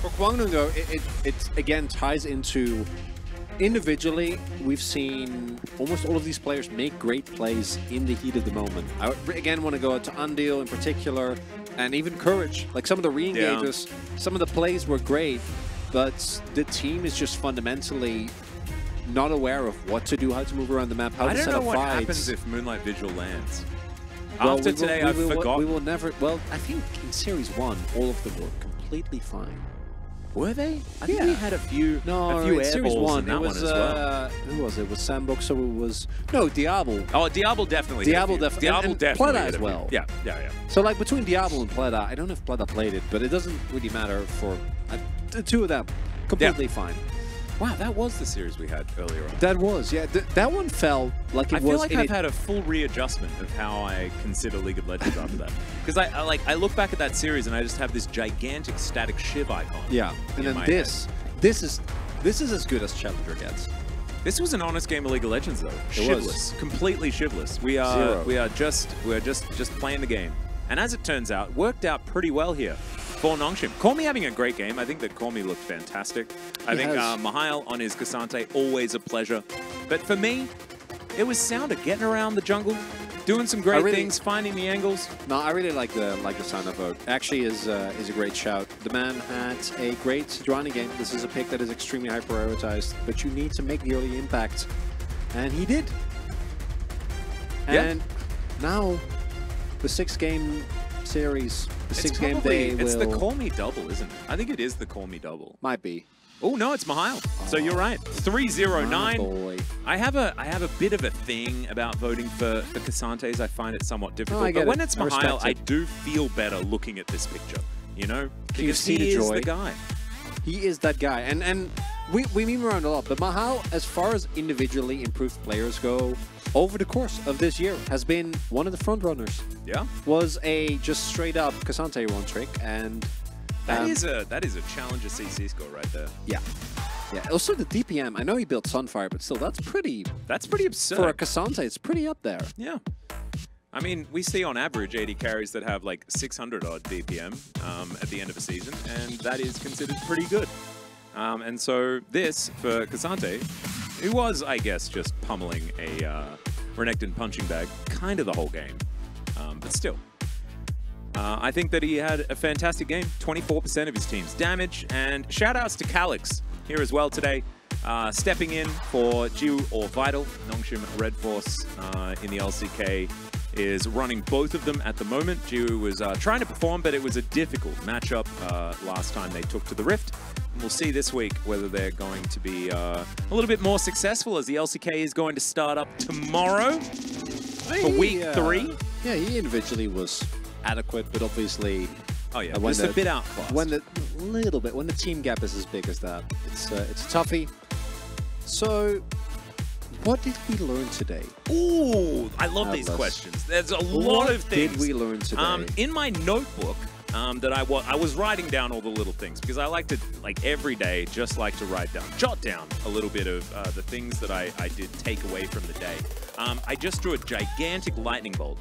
For Kwangdong, though, it, it, it again ties into individually, we've seen almost all of these players make great plays in the heat of the moment. I again want to go out to Undil in particular, and even Courage. Like some of the re-engages, some of the plays were great, but the team is just fundamentally not aware of what to do, how to move around the map, how I to don't set know up what fights. happens if Moonlight Vigil lands. Well, After today, will- forgotten. We will never. Well, I think in Series One, all of them were completely fine. Were they? I think Yeah. we had a few, No, a few in Series One, in that it was one as well. uh, who was it? It was Sandbox, so it was no Diablo. Oh, Diablo definitely. Diablo few. def- Diablo definitely. Hit as well. Yeah, yeah, yeah. So like between Diablo and Pleda, I don't know if Pleda played it, but it doesn't really matter for uh, the two of them. Completely fine. Wow, that was the series we had earlier on. That was yeah. Th that one felt like it I was feel like I've had a full readjustment of how I consider League of Legends after that. *laughs* Because I, I like I look back at that series and I just have this gigantic Statikk Shiv icon. yeah, and then this, this is this is as good as Challenger gets. This was an honest game of League of Legends, though. It was. Completely shivless. We are Zero. we are just we are just just playing the game, and as it turns out, worked out pretty well here for Nongshim. Callme having a great game. I think that Callme looked fantastic. I He think uh, Mihail on his K'Sante always a pleasure. But for me, it was Sounder getting around the jungle, doing some great really- things, finding the angles. No, I really like the like the sound of vote. Actually, is uh, is a great shout. The man had a great Johnny game. This is a pick that is extremely high prioritized, but you need to make the early impact, and he did. Yeah. And now, the six game series, the It's six game probably- day It's will the Callme Double, isn't it? I think it is the Callme Double. might be. Oh no, it's Mihail. So oh. you're right. My 309. boy. I have a I have a bit of a thing about voting for for K'Santes. I find it somewhat oh, difficult. I get but when it's I Mihail, I it. do feel better looking at this picture. You know, You because see he the is joy. the guy. He is that guy, and and we we meme around a lot. But Mahal, as far as individually improved players go, over the course of this year, has been one of the front runners. Yeah, was a just straight up K'Sante one trick, and that um, is a that is a challenger CC score right there. yeah, yeah. Also the DPM. I know he built Sunfire, but still, that's pretty That's pretty absurd. for a K'Sante. It's pretty up there. yeah. I mean, we see on average 80 carries that have like 600 odd DPM um, at the end of a season, and that is considered pretty good. Um, and so this for K'Sante, who was, I guess, just pummeling a uh, Renekton punching bag kind of the whole game, um, but still. Uh, I think that he had a fantastic game, 24% of his team's damage, and shout outs to Calix here as well today. Uh, stepping in for Jiwoo or Vital, Nongshim Red Force uh, in the LCK is running both of them at the moment. Jiwoo was uh, trying to perform, but it was a difficult matchup uh, last time they took to the Rift. We'll see this week whether they're going to be uh, a little bit more successful as the LCK is going to start up tomorrow for week uh, three. Yeah, he individually was adequate, but obviously Oh yeah, when just a the- bit outclassed. when the little bit when the team gap is as big as that, it's uh, it's a toughie. So, what did we learn today? Ooh, I love these questions. There's a What lot of things. did we learn today? Um, in my notebook um, that I wa- I was writing down all the little things because I like to like every day just like to write down, jot down a little bit of uh, the things that I, I did take away from the day. Um, I just drew a gigantic lightning bolt.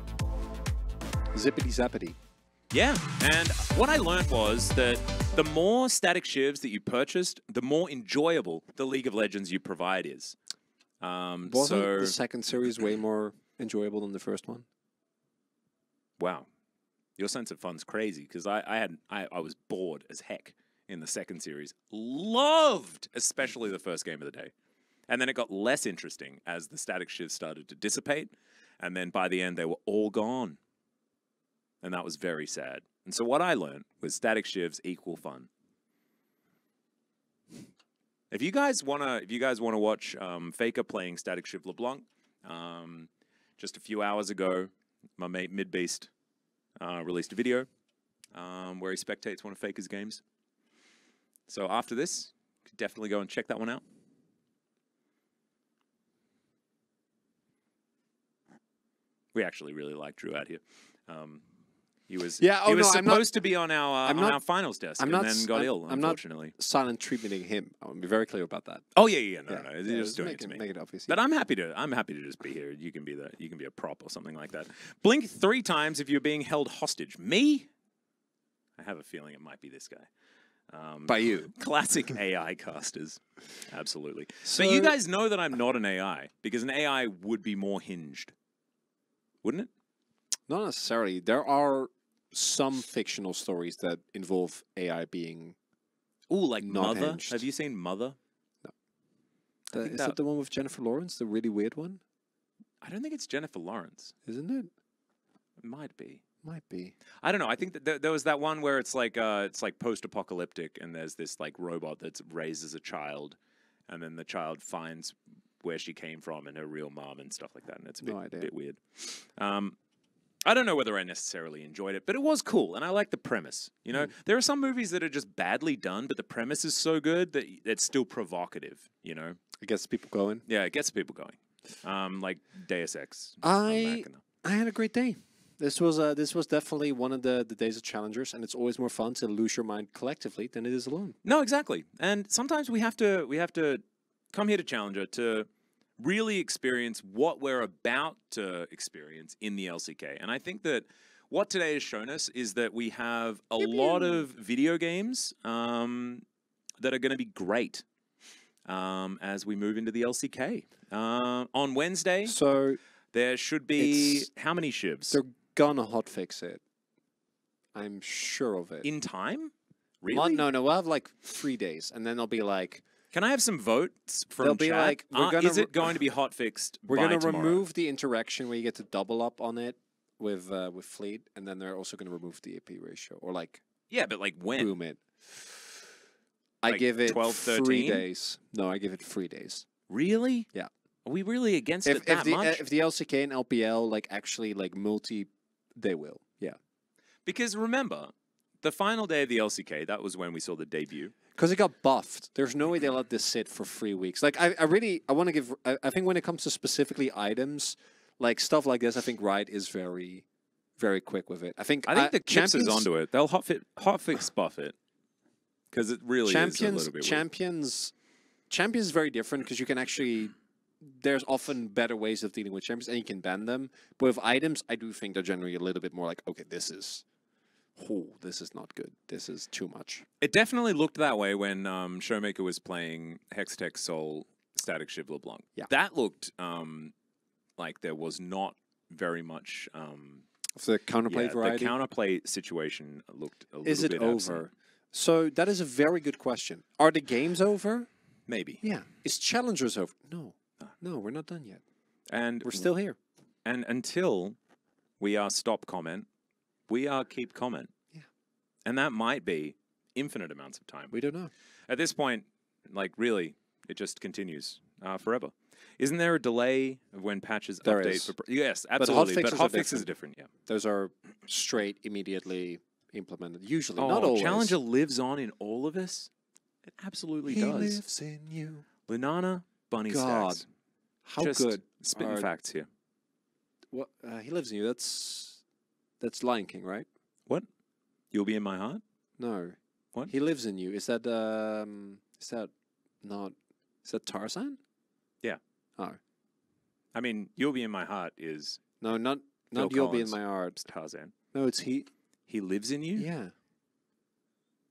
Zippity zappity. Yeah, and what I learned was that the more Statikk Shivs that you purchased, the more enjoyable the League of Legends you provide is. Um, Wasn't so the second series way more enjoyable than the first one? Wow, your sense of fun's crazy because I, I had I, I was bored as heck in the second series. Loved especially the first game of the day, and then it got less interesting as the Statikk Shivs started to dissipate, and then by the end they were all gone, and that was very sad. And so what I learned was Statikk Shivs equal fun. If you guys wanna, if you guys wanna watch um, Faker playing Statikk Shiv LeBlanc, um, just a few hours ago, my mate Midbeast uh, released a video um, where he spectates one of Faker's games. So after this, could definitely go and check that one out. We actually really like Drew out here. Um, he was Yeah, he oh, was no, I'm not- supposed to be on our uh, I'm on not- our finals desk I'm and not then got I'm- ill. I'm not- unfortunately. Silent treatmenting him. I want to be very clear about that. Oh yeah, yeah, no, Yeah, no, yeah, you're just doing make it to me. Make it obvious. But I'm happy to. I'm happy to just be here. You can be the. You can be a prop or something like that. Blink three times if you're being held hostage. Me? I have a feeling it might be this guy. Um, By you. *laughs* classic AI casters. Absolutely. but you guys know that I'm not an AI because an AI would be more hinged, wouldn't it? Not necessarily. There are some fictional stories that involve AI being. Oh, like Mother. hinged. Have you seen Mother? No. The, think is that- it the one with Jennifer Lawrence, the really weird one? I don't think it's Jennifer Lawrence. Isn't it? It might be. Might be. I don't know. I think that there, there was that one where it's like uh, it's like post-apocalyptic, and there's this like robot that's raises a child, and then the child finds where she came from and her real mom and stuff like that, and it's a bit, No idea. bit weird. Um, I don't know whether I necessarily enjoyed it, but it was cool, and I like the premise. You know, there are some movies that are just badly done, but the premise is so good that it's still provocative. You know, It gets people going. yeah, it gets people going. Um, like Deus Ex. I- on Mac and- I had a great day. This was uh, this was definitely one of the, the days of challengers, and it's always more fun to lose your mind collectively than it is alone. No, exactly. And sometimes we have to we have to come here to Challenger to really experience what we're about to experience in the LCK. And I think that what today has shown us is that we have a lot of video games um, that are going to be great um, as we move into the LCK. Uh, on Wednesday, So there should be how many shivs they're gonna hotfix it. I'm sure of it. in time? Really? no, no, we'll have like three days, and then they'll be like, Can I have some votes from They'll be chat? like, we're Uh, gonna is it re- going to be hot fixed? we're by gonna tomorrow? remove the interaction where you get to double up on it with uh, with fleet, and then they're also gonna remove the AP ratio or like Yeah, but like when? boom it. I Like give it 12, three 13? days. No, I give it three days. Really? Yeah. Are we really against If it if that the uh, much? if the LCK and LPL like actually like multi, they will. Yeah, because remember, the final day of the LCK, that was when we saw the debut. Because it got buffed. There's no way they let this sit for three weeks. Like I, I really I want to give. I, I think when it comes to specifically items, like stuff like this, I think Riot is very, very quick with it. I think I think uh, the Chips is champions- onto it. They'll hot, fit, hot fix buff it. Because it really is a champions little bit weird. champions champions is very different because you can actually there's often better ways of dealing with champions and you can ban them but with items i do think they're generally a little bit more like okay this is oh this is not good this is too much It definitely looked that way when um, Showmaker was playing Hextech Soul Statikk Shiv LeBlanc. Yeah. That looked um, like there was not very much. Um, of the counterplay yeah, variety the counterplay situation looked a little is it over absent. so that is a very good question are the games over Maybe. Yeah. Is Challengers over? No. No, we're not done yet. And We're still here. and until we are stop comment, we are keep comment. Yeah. And that might be infinite amounts of time. We don't know. At this point, like really, it just continues uh, forever. Isn't there a delay of when patches There update? is. For, pro- yes, hot absolutely. But fixes hot are fixes are different. Yeah. Those are straight, immediately implemented. Usually, Oh, not always. Challenger lives on in all of us. It absolutely he does. lives in you. Lunana, Bunny God, Stacks. How Just good? Spitting are- facts here. What? Uh, he lives in you. That's that's Lion King, right? What? You'll be in my heart. No. What? He lives in you. Is that um? Is that not? Is that Tarzan? Yeah. Oh I mean, you'll be in my heart is no, not Phil not you'll be in my heart. Tarzan. No, it's he. He lives in you. Yeah.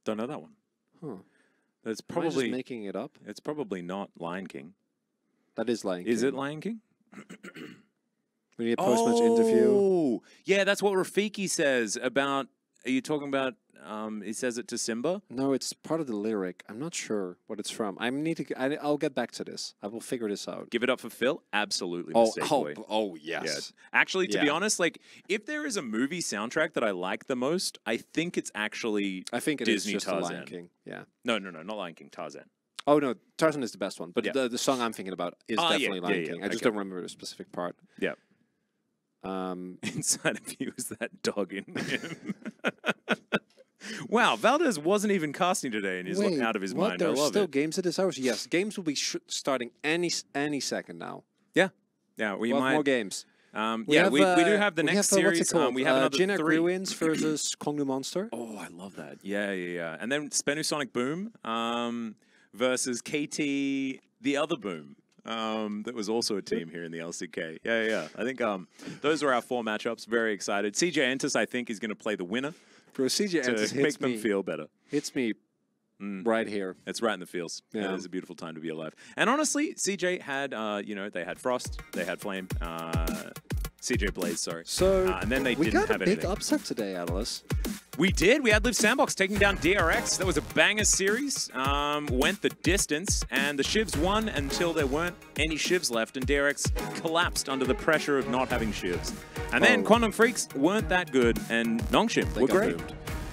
Don't know that one. Huh. That's Am I just probably making it up. it's probably not Lion King. That is Lion King. Is it Lion King? *clears throat* We need a post-match interview. Oh, yeah, that's what Rafiki says about. Are you talking about? Um, he says it to Simba. No, it's part of the lyric. I'm not sure what it's from. I need to. I, will get back to this. I will figure this out. Give it up for Phil. Absolutely. Oh, oh, oh, Yeah. yes. Actually, to be honest, like if there is a movie soundtrack that I like the most, I think it's actually I think it is Disney just the Lion Tarzan. King. Yeah. no, no, no, not Lion King, Tarzan. Oh no, Tarzan is the best one, but Yeah. the, the song I'm thinking about is Ah, definitely yeah, Lion yeah, King. I just okay. don't remember the specific part. Yeah. Um, *laughs* Inside of you is that dog in him. *laughs* wow, Valdez wasn't even casting today, and he's wait, out of his what? mind. There I are love still it. games at this hour. Yes, games will be sh- starting any any second now. Yeah, we We'll might. more games. Um, We yeah, have, we, we do uh, have the next have, uh, series. Um, we have uh, another Jin three. Ruins *clears throat* versus Kongnu Monster. Oh, I love that. Yeah, yeah, yeah. And then Spenu Sonic Boom um, versus KT, the other Boom. Um, that was also a team here in the LCK. Yeah, yeah. yeah. I think um, those are our four matchups. Very excited. CJ Entus, I think, is going to play the winner Bro, CJ to Entus make hits them me, feel better. hits me Mm. right here. It's right in the feels. Yeah. It is a beautiful time to be alive. And honestly, CJ had, uh, you know, they had Frost, they had Flame, uh, CJ Blaze, sorry. So Uh, and then they we didn't got have a big anything. upset today, Atlas. We did. We had Liiv Sandbox taking down DRX. That was a banger series. Um, went the distance, and the Shivs won until there weren't any Shivs left, and DRX collapsed under the pressure of not having Shivs. And then Oh. Kwangdong Freecs weren't that good, and Nongshim were great.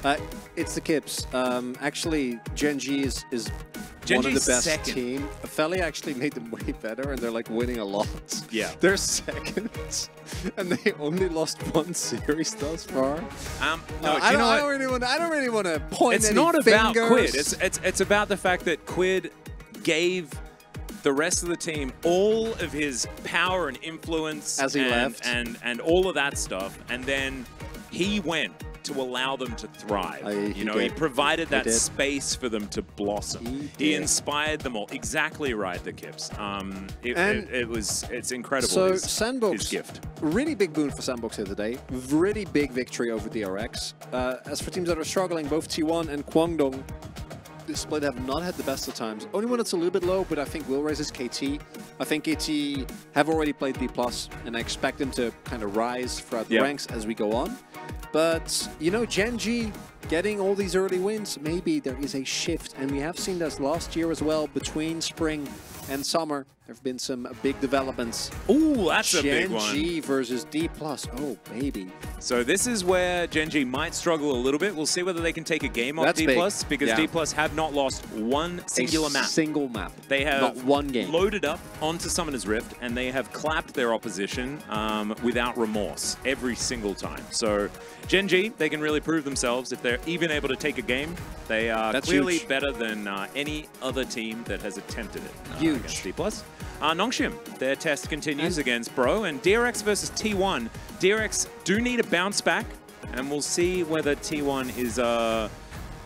Uh, it's the Kips. Um, actually, Gen G is, is one of the best second. team. Feli actually made them way better, and they're like winning a lot. Yeah. *laughs* they're second, *laughs* and they only lost one series thus far. Um, no, Uh, do I, don't, I don't really want. I don't really want to point. It's not about fingers. Quid. It's, it's it's about the fact that Quid gave the rest of the team all of his power and influence As he and, left. and and all of that stuff, and then he went to allow them to thrive. He you know, he provided that did. space for them to blossom. He He, inspired them all. Exactly right, the Kips. Um, it, And it, it was it's incredible. So his, Sandbox, his gift. really big boon for Sandbox here today. Really big victory over DRX. Uh, as for teams that are struggling, both T1 and Kwangdong, this split have not had the best of times. Only one that's a little bit low, but I think will raise is KT. I think KT have already played B+, and I expect them to kind of rise throughout the Yeah. ranks as we go on. But, you know, Gen G getting all these early wins, maybe there is a shift. And we have seen this last year as well between spring and summer. There have been some big developments. Ooh, that's a big Gen one. G versus D+. Oh, baby. So this is where Gen.G might struggle a little bit. We'll see whether they can take a game off That's D plus because Yeah. D plus have not lost one singular a map. single map. They have Not one game. loaded up onto Summoner's Rift and they have clapped their opposition um, without remorse every single time. So Gen.G, they can really prove themselves if they're even able to take a game. They are That's clearly huge. better than uh, any other team that has attempted it uh, Huge. against D plus. Uh, Nongshim, their test continues against Bro and DRX versus T1. DRX do need a bounce back, and we'll see whether T1 is uh,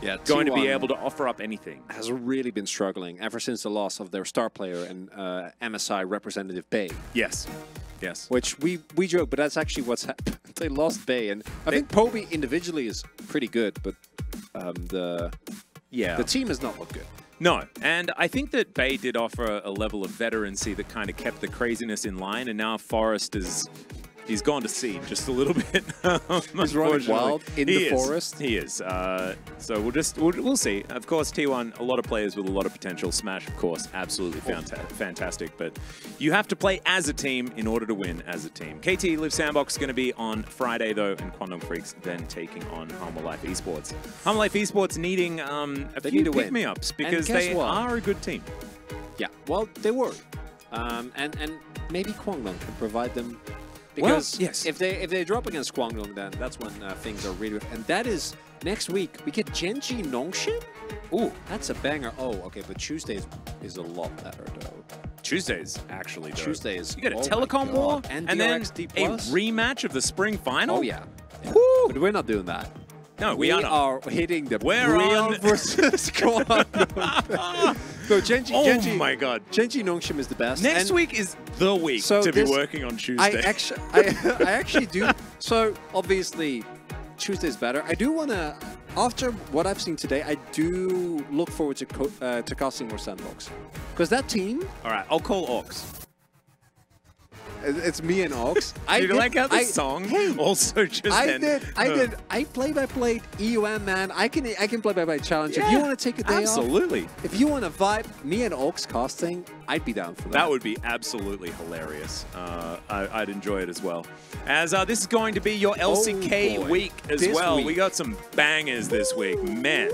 Yeah, going to be able to offer up anything. has really been struggling ever since the loss of their star player and uh, MSI representative Bay, Yes. Yes. which we we joke, but that's actually what's happened. *laughs* they lost Bay, and I think Poby individually is pretty good, but um, the Yeah. the team has not looked good. No, and I think that Bay did offer a level of veterancy that kind of kept the craziness in line, and now Forrest is He's gone to seed just a little *laughs* bit. He's running wild in He the is. forest. He is. Uh, so we'll just we'll, we'll see. Of course, T1, a lot of players with a lot of potential. Smash, of course, absolutely fanta- fantastic. But you have to play as a team in order to win as a team. KT Liiv Sandbox is going to be on Friday though, and Kwangdong Freecs then taking on Hanwha Life Esports. Hanwha Life Esports needing um, a They few need to win. pick me ups because they what? are a good team. Yeah, well, they were, um, and and maybe Kwangdong can provide them Well, because yes. if they if they drop against Kwangdong, then that's when uh, things are really. And that is next week. We get Gen.G Nongshim? Ooh, that's a banger. Oh, okay, but Tuesday is, is a lot better though. Tuesdays, actually. Though. Tuesday is You get a oh telecom war and, and then a rematch of the spring final. Oh yeah, Yeah. Woo! but we're not doing that. No, we, are not. hitting the We're on- versus Kwangdong. so Gen.G, oh Gen.G, my god. Gen.G Nongshim is the best. Next and- week is the week So to be working on Tuesday. I actually, *laughs* I, I actually do. So obviously, Tuesday is better. I do want to. After what I've seen today, I do look forward to co- uh, to casting more sandbox because that team, All right, I'll call Ox. It- it's me and Ox. *laughs* I you did- like how the I- song Hey, also just I then- did. I Uh, did. I play by play EUM man. I can. I can play by play challenge. if you want to take a day off, Absolutely. if you want to vibe, me and Ox casting, I'd be down for that. That would be absolutely hilarious. Uh, I, I'd enjoy it as well. As uh, this is going to be your LCK Oh, week as This well. We got some bangers this week, man.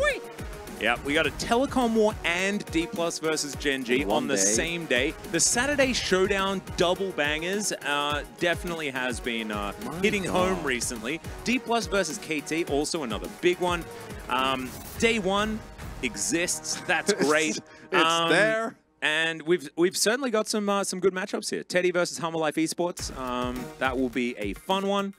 Yep, we got a Telecom War and D Plus versus Gen.G on the day. same day. The Saturday Showdown double bangers uh, definitely has been uh, hitting God. home recently. D Plus versus KT, also another big one. Um, day one exists. That's *laughs* great. It's Um, there. and we've we've certainly got some uh, some good matchups here. Teddy versus Hanwha Life Esports. Um, that will be a fun one.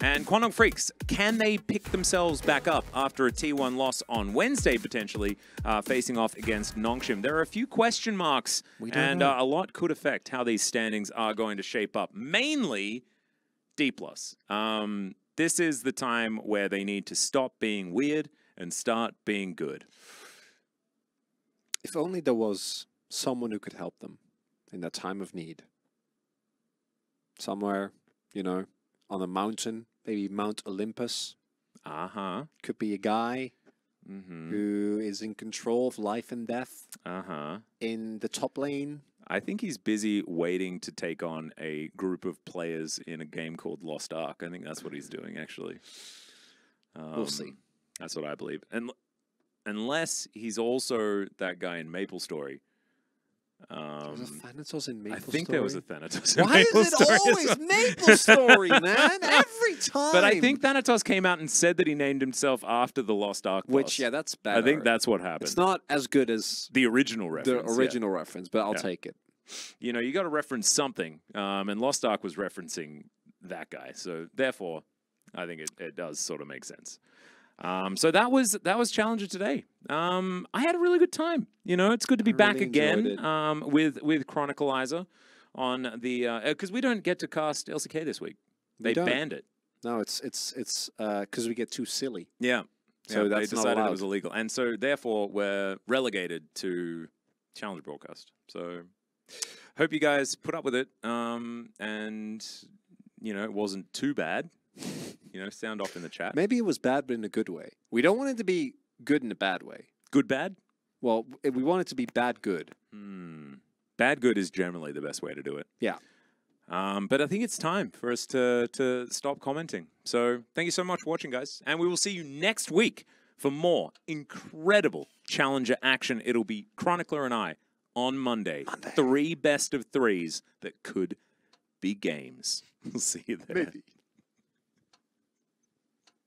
And Kwangdong Freecs, can they pick themselves back up after a T1 loss on Wednesday, potentially, uh, facing off against Nongshim? There are a few question marks, and uh, a lot could affect how these standings are going to shape up. Mainly D+. Um, this is the time where they need to stop being weird and start being good. If only there was someone who could help them in that time of need. Somewhere, you know, on a mountain, maybe Mount Olympus. Uh-huh. Could be a guy Mm-hmm. who is in control of life and death Uh-huh. in the top lane. I think he's busy waiting to take on a group of players in a game called Lost Ark. I think that's what he's doing, actually. Um, we'll see. That's what I believe. And unless he's also that guy in Maple Story. There was a Um, Thanatos in Maple I think there was a Thanatos. in Why Maple is it Story always. Maple Story, man? *laughs* Every time. But I think Thanatos came out and said that he named himself after the Lost Ark. Which, yeah, that's bad. I think that's what happened. It's not as good as the original reference. the yeah. original reference, but I'll Yeah. take it. you know, you got to reference something. Um, and Lost Ark was referencing that guy, so therefore, I think it, it does sort of make sense. Um, so that was that was Challenger today. Um, I had a really good time. You know, it's good to be I back really again um, with with Chronicleizer on the because we don't get to cast LCK this week. They don't. banned it. No, it's it's it's because we get too silly. Yeah. So yeah, that's they decided it was illegal, and so therefore we're relegated to Challenger broadcast. So hope you guys put up with it, um, and you know it wasn't too bad. You know, sound off in the chat. Maybe it was bad, but in a good way. We don't want it to be good in a bad way. Good, bad. Well, we want it to be bad good. Hmm. Bad, good is generally the best way to do it. Yeah. Um, but I think it's time for us to to stop commenting. So thank you so much for watching, guys, and we will see you next week for more incredible challenger action. It'll be Chronicler and I on Monday. Monday. Three best of threes that could be games. *laughs* We'll see you there. Maybe.